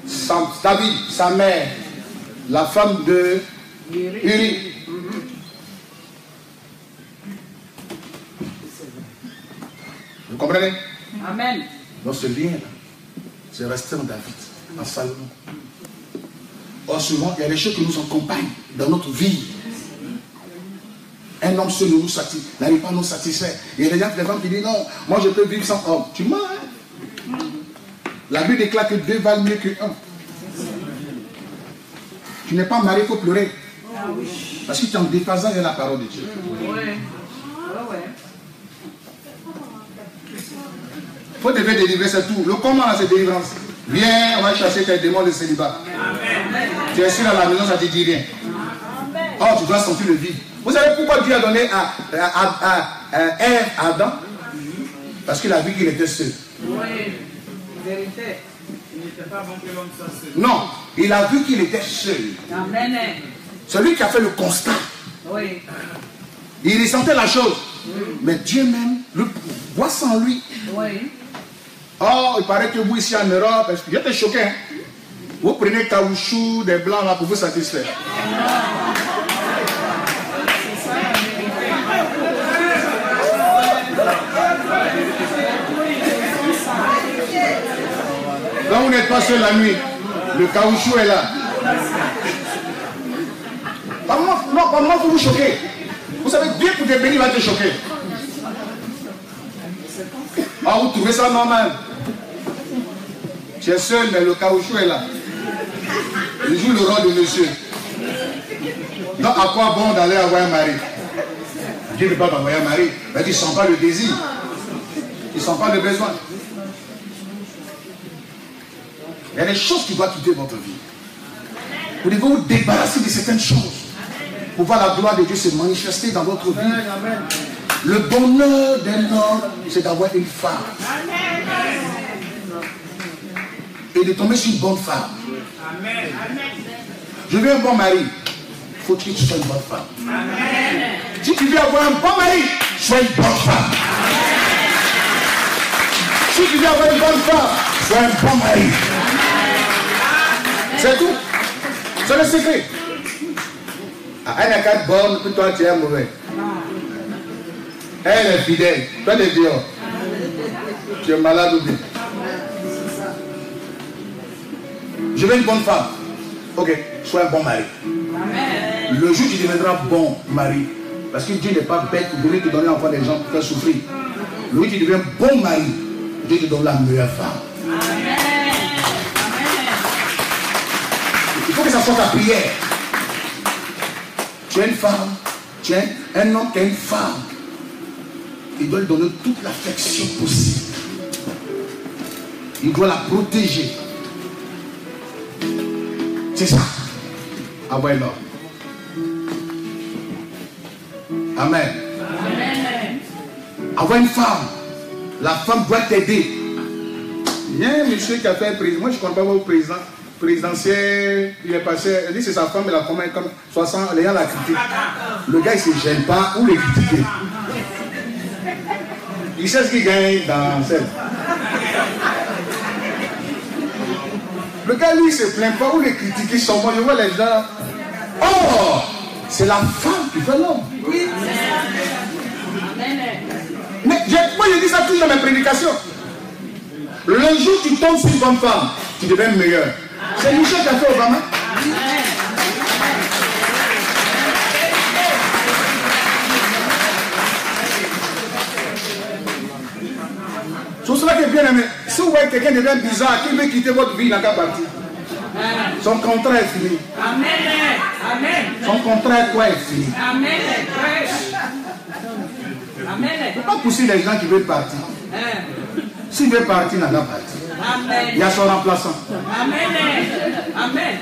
Sam- David, sa mère, la femme de Uri. Vous comprenez? Amen. Donc ce lien-là, c'est resté en David, en Salomon. Or souvent, il y a des choses qui nous accompagnent dans notre vie. Un homme seul ne nous satisfait, n'arrive pas à nous satisfaire. Il y a des gens, des femmes qui disent non, moi je peux vivre sans homme. Tu mens, hein? La Bible déclare que deux valent mieux que un. Tu n'es pas marié, il faut pleurer. Parce que tu es en déphasage avec la parole de Dieu. Oui. Il faut devait délivrer, c'est tout. Le comment là, c'est délivrance. Viens, on va chasser tes démons de célibat. Tu es sûr à la maison, ça ne te dit rien. Oh, tu dois sentir le vide. Vous savez pourquoi Dieu a donné à, à, à, à- à à Adam? Parce qu'il a vu qu'il était seul. Oui. Vérité. Non, il a vu qu'il était seul. Amen. Celui qui a fait le constat, Oui. il ressentait la chose. Mais Dieu même le voit sans lui. Oui. Oh, il paraît que vous ici en Europe, j'étais choqué. hein. Vous prenez caoutchouc, des blancs là pour vous satisfaire. Quand vous n'êtes pas seul la nuit, le caoutchouc est là. Par moment, vous vous choquez. Vous savez, Dieu pour te bénir va te choquer. Ah, vous trouvez ça normal Tu es seul, mais le caoutchouc est là. Il joue le rôle de monsieur. Donc, à quoi bon d'aller avoir un mari? Dieu ne peut pas t'envoyer un mari. Mais tu ne sens pas le désir. Tu ne sens pas le besoin. Il y a des choses qui doivent quitter votre vie. Vous devez vous débarrasser de certaines choses pour voir la gloire de Dieu se manifester dans votre vie. Le bonheur d'un homme, c'est d'avoir une femme. Et de tomber sur une bonne femme. Je veux un bon mari. Il faut que tu sois une bonne femme? Si tu veux avoir un bon mari, sois une bonne femme. Si tu veux avoir une bonne femme, sois un bon mari. C'est tout. C'est le secret. Elle n'a qu'à être bonne, puis toi tu es mauvais. Elle est fidèle. Toi tu es dehors. Tu es malade ou bien? Je veux une bonne femme. Ok, sois un bon mari. Le jour où tu deviendras bon mari, parce que Dieu n'est pas bête pour venir te donner enfant des gens pour faire souffrir. Le jour où tu deviens bon mari, Dieu te donne la meilleure femme. Il faut que ça soit ta prière. Tu as une femme, tu as un homme qui a une femme. Il doit lui donner toute l'affection possible. Il doit la protéger. C'est ça. Avoir un homme. Amen. Avoir une femme. La femme doit t'aider. Il y a un monsieur qui a fait un président. Moi, je ne comprends pas au président. Présidentielle, il est passé, il dit c'est sa femme, il a combien comme 60, les gens la critiquent. Le gars il se gêne pas ou les critiquer. Il sait ce qu'il gagne dans cette. Le gars lui il se plaint pas ou les critiquer sont moi, je vois les gens. Oh C'est la femme qui fait l'homme. Mais moi je dis ça toujours dans mes prédications. Le jour où tu tombes sur une bonne femme, tu deviens meilleur. C'est Michel qui a fait Obama. C'est pour cela que bien aimé, si vous voyez quelqu'un devient bizarre, qui veut quitter votre vie, il n'a qu'à partir. Son contrat est fini. Amen. Amen. Son contrat est quoi est fini? Amen. Amen. Il ne faut pas pousser les gens qui veulent partir. S'il veut partir, il n'a partir. Amen. Il y a son remplaçant. Amen. Amen.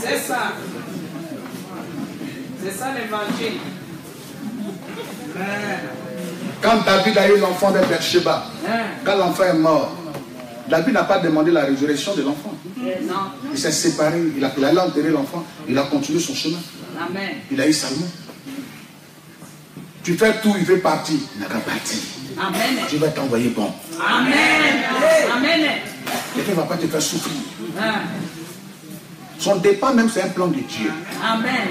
C'est ça. C'est ça l'évangile. Quand David a eu l'enfant de Bathsheba, quand l'enfant est mort, David n'a pas demandé la résurrection de l'enfant. Il s'est séparé, il a, il a allé enterrer l'enfant, il a continué son chemin. Amen. Il a eu Salomon. Tu fais tout, il veut partir. Il n'a qu'à partir. Amen. Tu vas t'envoyer bon. Amen. Amen. Quelqu'un ne va pas te faire souffrir. Ah. Son départ même, c'est un plan de Dieu. Amen.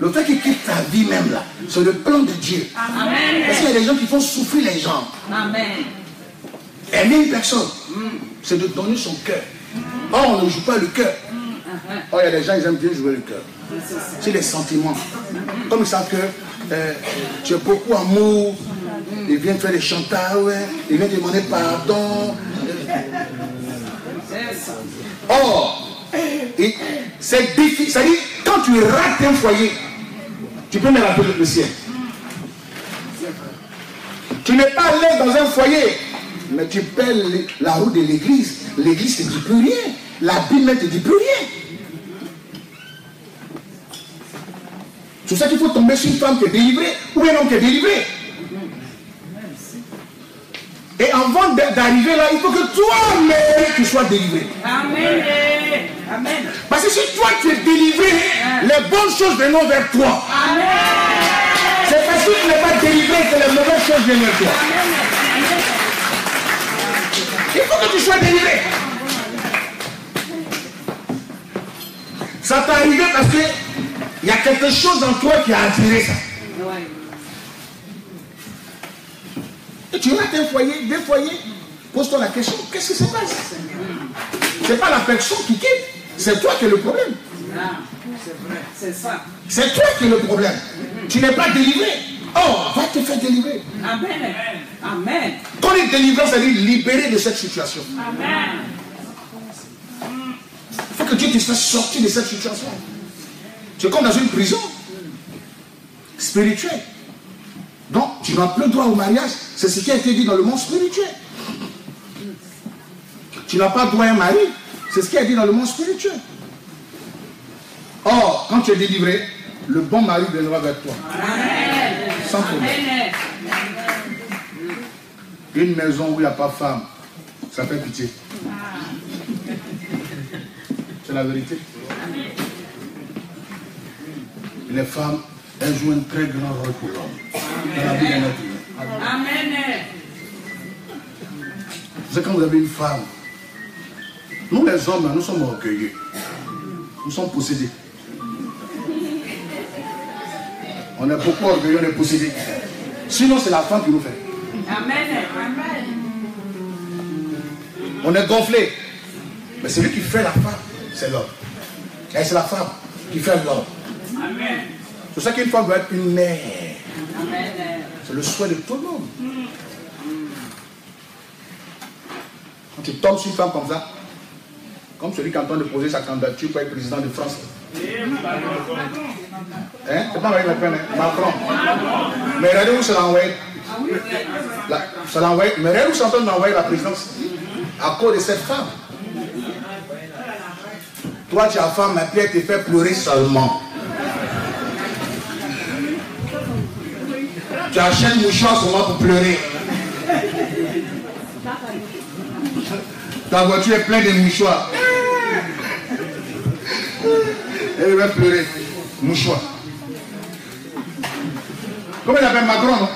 Le fait qu'il quitte ta vie même là, c'est le plan de Dieu. Amen. Parce qu'il y a des gens qui font souffrir les gens. Amen. Aimer une personne, c'est de donner son cœur. Or, on ne joue pas le cœur. Or, il y a des gens, ils aiment bien jouer le cœur. C'est les sentiments. Comme ils savent que euh, tu as beaucoup amour, ils viennent faire des chantages, ils viennent demander pardon. Ça. Or, c'est difficile. C'est-à-dire, quand tu rates un foyer, tu peux me rappeler le ciel. Tu n'es pas allé dans un foyer, mais tu perds la route de l'église. L'église ne dit plus rien. La Bible ne te dit plus rien. C'est ça qu'il faut tomber sur une femme qui est délivrée ou un homme qui est délivré. Et avant d'a- d'arriver là, il faut que toi-même tu sois délivré. Amen. Amen. Parce que si toi tu es délivré, les bonnes choses viendront vers toi. Amen. C'est parce que tu n'es pas délivré que les mauvaises choses viennent vers toi. Il faut que tu sois délivré. Ça t'est arrivé parce que il y a quelque chose en toi qui a attiré ça. Et tu rates un foyer, deux foyers, pose-toi la question, qu'est-ce qui se passe? C'est pas la personne qui quitte, c'est toi qui es le problème. Ah, c'est vrai. C'est ça. C'est toi qui es le problème. Tu n'es pas délivré. Oh, va te faire délivrer. Amen. Amen. Quand il est délivré, c'est-à-dire libéré de cette situation. Amen. Il faut que Dieu te fasse sortir de cette situation. C'est comme dans une prison spirituelle. Donc, tu n'as plus droit au mariage. C'est ce qui a été dit dans le monde spirituel. Tu n'as pas droit à un mari. C'est ce qui a été dit dans le monde spirituel. Or, quand tu es délivré, le bon mari viendra vers toi. Sans problème. Une maison où il n'y a pas de femme, ça fait pitié. C'est la vérité. Les femmes, elles jouent un très grand rôle pour l'homme. Dans la vie d'un être humain. Amen. C'est quand vous avez une femme. Nous les hommes, nous sommes orgueilleux. Nous sommes possédés. On est beaucoup orgueilleux, on est possédés. Sinon, c'est la femme qui nous fait. Amen. Amen. On est gonflé. Mais celui qui fait la femme, c'est l'homme. Et c'est la femme qui fait l'homme. C'est pour ça qu'une femme doit être une mère. C'est le souhait de tout le monde. Quand tu tombes sur une femme comme ça, comme celui qui est en train de poser sa candidature pour être président de France. Hein? C'est pas Marie Le Pen, hein? Macron. Mais regardez où l'envoyé. La-. Mais regardez où c'est en train d'envoyer la présidence. À cause de cette femme. Toi, tu as femme, mais puis elle te fait pleurer seulement. Tu achètes mouchoir seulement pour pleurer. Ta voiture est pleine de mouchoirs. Elle va pleurer. Mouchoir. Comment il appelle Macron, non?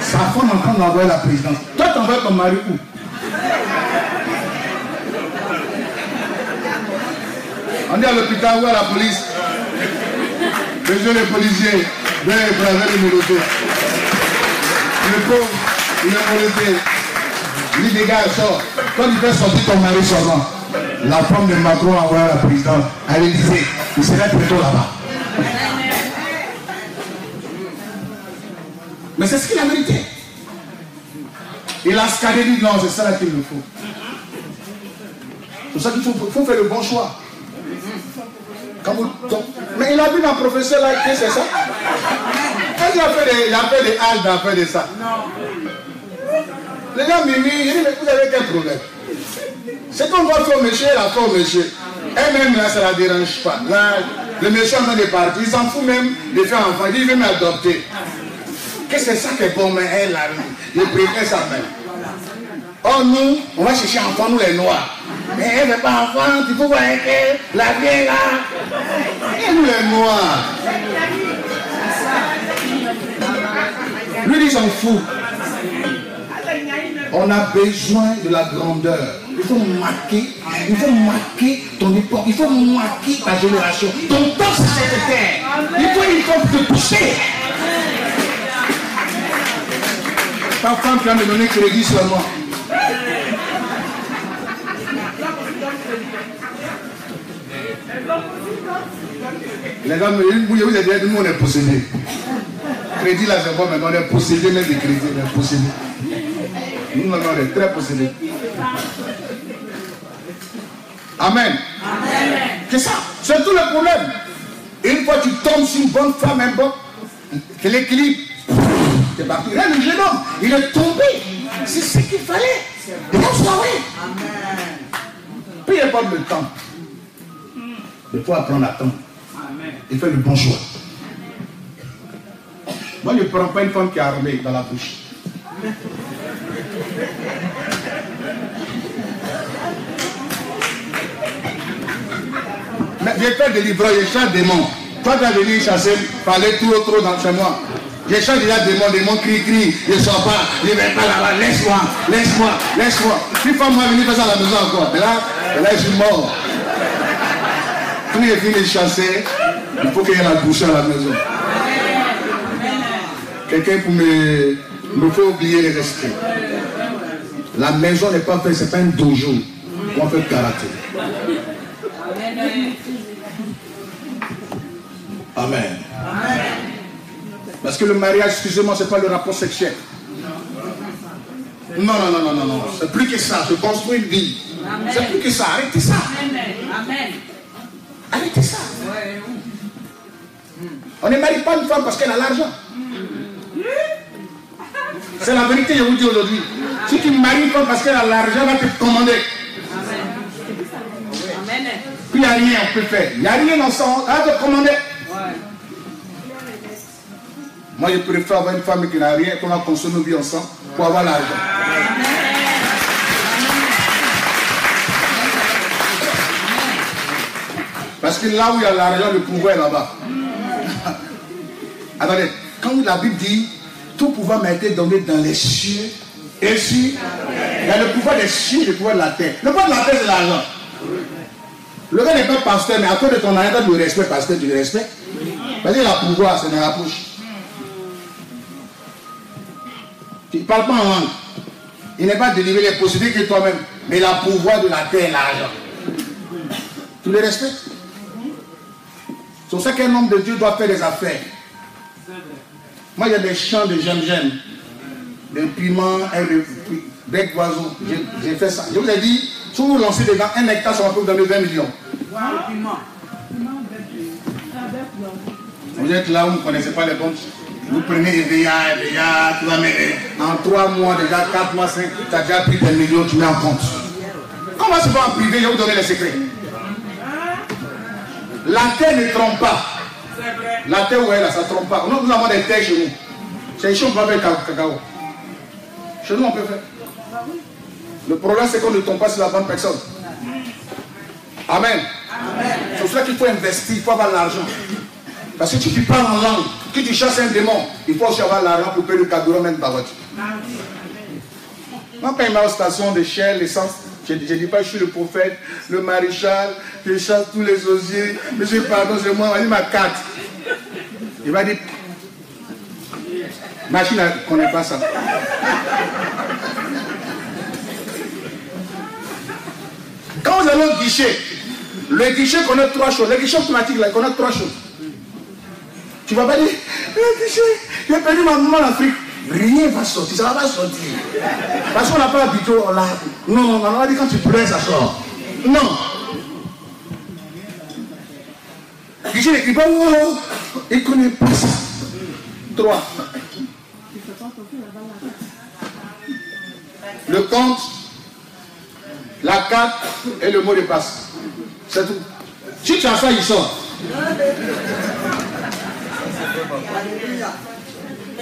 Sa femme en train d'envoyer la présidence. Toi, t'envoies ton mari où? On dit à l'hôpital ou à la police? Monsieur le policier, venez braver le. Le pauvre, il molotov. Il dit, dégage, sort. Quand il fait sortir ton mari seulement, la femme de Macron a envoyé la présidence à l'Élysée. Il serait plutôt là-bas. Mais c'est ce qu'il a mérité. Il a scadé, dit non, c'est ça qu'il me faut. C'est pour ça qu'il faut, faut faire le bon choix. Mais il a vu ma professeure là, que c'est ça? Quand il a fait des, il a fait des à faire de ça. Les gars, Mimi, il dit, mais vous avez quel problème? C'est qu'on doit faire au monsieur, la fait au monsieur. Elle-même, là, ça ne la dérange pas. Là, le monsieur en train de partir, il s'en fout même de faire enfant. Il dit, il veut m'adopter. Qu'est-ce que c'est ça qui est bon, mais elle, là, il préfère ça même. Oh, nous, on va chercher enfant, nous les noirs. Mais elle n'est pas enfant, tu peux voir que la vieille là. Et nous les noirs. Lui, il s'en fout. On a besoin de la grandeur. Il faut marquer, il faut marquer ton époque, il faut marquer ta génération. Ton temps, c'est cette terre. Il faut, il faut te toucher. Ta femme qui va me donner crédit seulement. Les gars, vous vous avez dit, nous on est possédés. Crédit là, c'est bon, mais on est possédés même des crédits, on est possédés. Nous, maintenant, on est très possédés. Amen. C'est ça, c'est tout le problème. Une fois que tu tombes sur une bonne femme, un bon, que l'équilibre, c'est parti. Là, le jeune homme, il est tombé. C'est ce qu'il fallait. Il a soirée. Peu importe le temps. Il faut apprendre à attendre. Il fait le bon choix. Moi, je ne prends pas une femme qui est armée dans la bouche. Mais j'ai fait des livres, je chasse des démons. Toi, tu as venu chasser, parler trop, trop dans chez moi. Je chasse déjà des démons, des démons cri, cri, je ne sors pas, je ne vais pas là-bas, laisse-moi, laisse-moi, laisse-moi. Une fois, moi, venu faire à la maison encore. Mais là, là, je suis mort. Quand j'ai fini de chasser, il faut qu'il y ait la bouche à la maison. Quelqu'un pour me, me fait oublier les esprits. La maison n'est pas faite, c'est pas un dojo. On fait karaté. Amen. Parce que le mariage, excusez-moi, c'est pas le rapport sexuel. Non, non, non, non, non, non. C'est plus que ça. Je construis une vie. C'est plus que ça. Arrêtez ça. Amen. Arrêtez ça. On ne marie pas une femme parce qu'elle a l'argent. C'est la vérité, je vous dis aujourd'hui. Si tu maries une femme parce qu'elle a l'argent, elle va te commander. Amen. Puis il n'y a rien on peut faire. Il n'y a rien ensemble. Elle va te commander. Moi, je préfère avoir une femme qui n'a rien, qu'on a nos vies ensemble pour avoir l'argent. Parce que là où il y a l'argent, le pouvoir est là-bas. Attendez, quand la Bible dit tout pouvoir m'a été donné dans les cieux et sur, il y a le pouvoir des cieux et le pouvoir de la terre. Le pouvoir de la terre, c'est l'argent. Le gars n'est pas pasteur, mais à cause de ton argent, tu le respectes, pasteur, tu le respectes. Parce que la pouvoir, c'est dans la bouche. Tu ne parles pas en langue. Il n'est pas délivré les possibilités que toi-même, mais la pouvoir de la terre et l'argent. Tu le respectes C'est pour ça qu'un homme de Dieu doit faire des affaires. Moi, il y a des champs de j'aime, j'aime. Des piments, et des bec d'oiseau. J'ai- fait ça. Je vous ai dit, si vous lancez dedans un hectare, ça va vous donner 20 millions. Vous êtes là où vous ne connaissez pas les banques. Vous prenez VIA, VIA, tu vas mettre en 3 mois, déjà 4 mois, 5, tu as déjà pris des millions, tu mets en compte. Comment se faire en privé, je vais vous donner les secrets. La terre ne trompe pas. La terre où elle est là, ça ne trompe pas. Nous, nous avons des terres chez nous. C'est ici on peut faire ca- cacao. Chez nous, on peut faire. Le problème, c'est qu'on ne tombe pas sur la bonne personne. Amen. C'est pour ça qu'il faut investir, il faut avoir l'argent. Parce que tu parles en langue, que tu chasses un démon, il faut aussi avoir l'argent pour payer le carburant même ta voiture. Moi, quand il m'a aux stations de Shell, l'essence, je ne dis pas je suis le prophète, le maréchal, je chasse tous les osiers, monsieur, pardon, c'est moi, on ma carte. Il m'a dit, machine ne connaît pas ça. Quand vous allez au guichet, le guichet connaît trois choses. Le guichet automatique, là, il connaît trois choses. Tu vas pas dire, le guichet, j'ai perdu ma maman en Afrique. Rien va sortir, ça va pas sortir. Parce qu'on n'a pas l'habitude, on l'a. Non, on a dit quand tu pleures, ça sort. Non. Guichet n'écrit pas, oh, il connaît pas ça. Trois. Le compte, la carte et le mot de passe. C'est tout. Si tu as ça, il sort.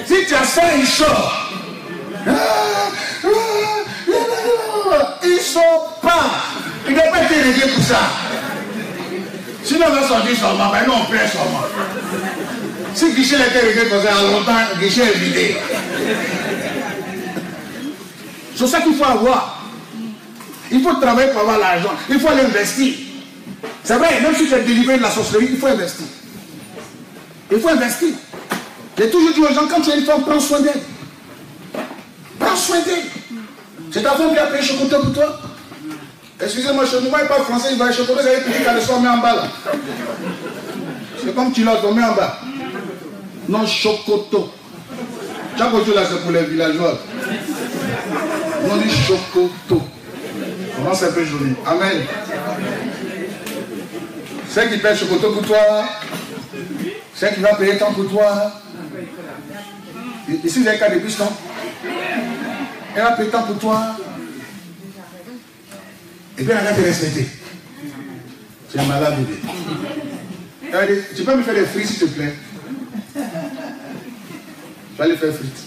Si tu as ça, il sort. Il sort pas. Il n'a pas été réglé pour ça. Sinon, on va sortir seulement. Ben non, on plaît seulement. Si Guichet était réglé comme ça, longtemps, Guichet est vidé. C'est ça qu'il faut avoir. Il faut travailler pour avoir l'argent. Il faut l'investir. C'est vrai, même si tu es délivré de la sorcellerie, il faut investir. Il faut investir. J'ai toujours dit aux gens, quand tu as une femme, prends soin d'elle. Prends soin d'elle. C'est ta femme qui a payé chocolat pour toi. Excusez-moi, je ne parle pas français, il va chocolat, vous avez payé quand le soir, en bas là. C'est comme tu l'as tombé en bas. Non, chocoto. Chaque là, c'est pour les villageois. On dit chocoto. Comment c'est un peu joli. Amen. C'est qui paye chocoto pour toi. C'est qui va payer tant pour toi. Ici, vous avez qu'à depuis non Elle va payer tant pour toi. Et puis, elle va te respecter. Tu es malade, tu peux me faire des frites, s'il te plaît Je vais aller faire frites.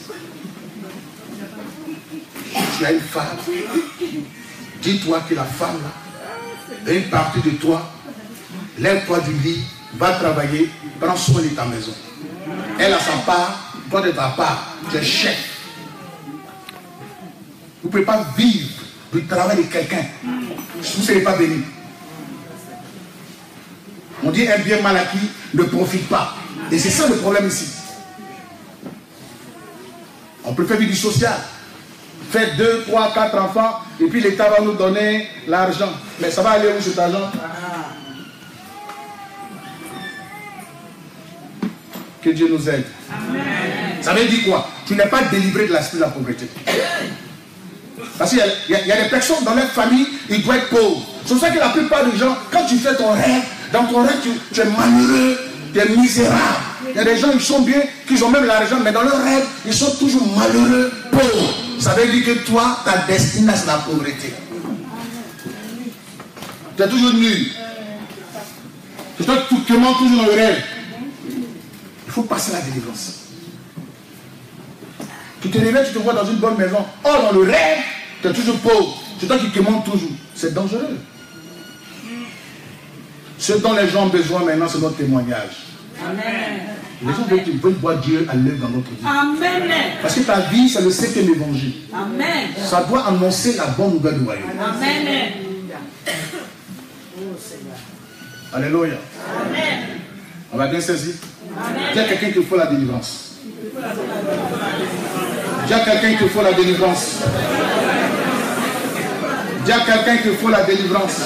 Tu as une femme. Dis-toi que la femme, là, une partie de toi, lève-toi du lit, va travailler, prends soin de ta maison. Elle a sa part, toi de tu es chef. Vous ne pouvez pas vivre du travail de quelqu'un vous ne serez pas béni. On dit un bien mal acquis ne profite pas. Et c'est ça le problème ici. On peut faire du social. Faites deux, trois, quatre enfants, et puis l'État va nous donner l'argent. Mais ça va aller où cet argent? Que Dieu nous aide. Ça veut dire quoi? Tu n'es pas délivré de l'esprit de la pauvreté. Parce qu'il y, a des personnes dans leur famille, ils doivent être pauvres. C'est pour ça que la plupart des gens, quand tu fais ton rêve, dans ton rêve, tu, es malheureux, tu es misérable. Il y a des gens, ils sont bien, qui ont même l'argent, mais dans leur rêve, ils sont toujours malheureux, pauvres. Ça veut dire que toi, ta destinée, c'est la pauvreté. Tu es toujours nul. C'est toi qui te toujours dans le rêve. Il faut passer la délivrance. Tu te réveilles, tu te vois dans une bonne maison. Or, dans le rêve, tu es toujours pauvre. C'est toi qui te manques toujours. C'est dangereux. Ce dont les gens ont besoin maintenant, c'est notre témoignage. Amen. Les gens veulent, veulent voir Dieu à l'œuvre dans notre vie. Amen. Parce que ta vie, c'est le septième évangile. Amen. Ça doit annoncer la bonne nouvelle du royaume. Amen. Alléluia. Amen. On va bien saisir. Dis à quelqu'un qu'il faut la délivrance. Dis à quelqu'un qu'il faut la délivrance. Dis à quelqu'un qu'il faut la délivrance.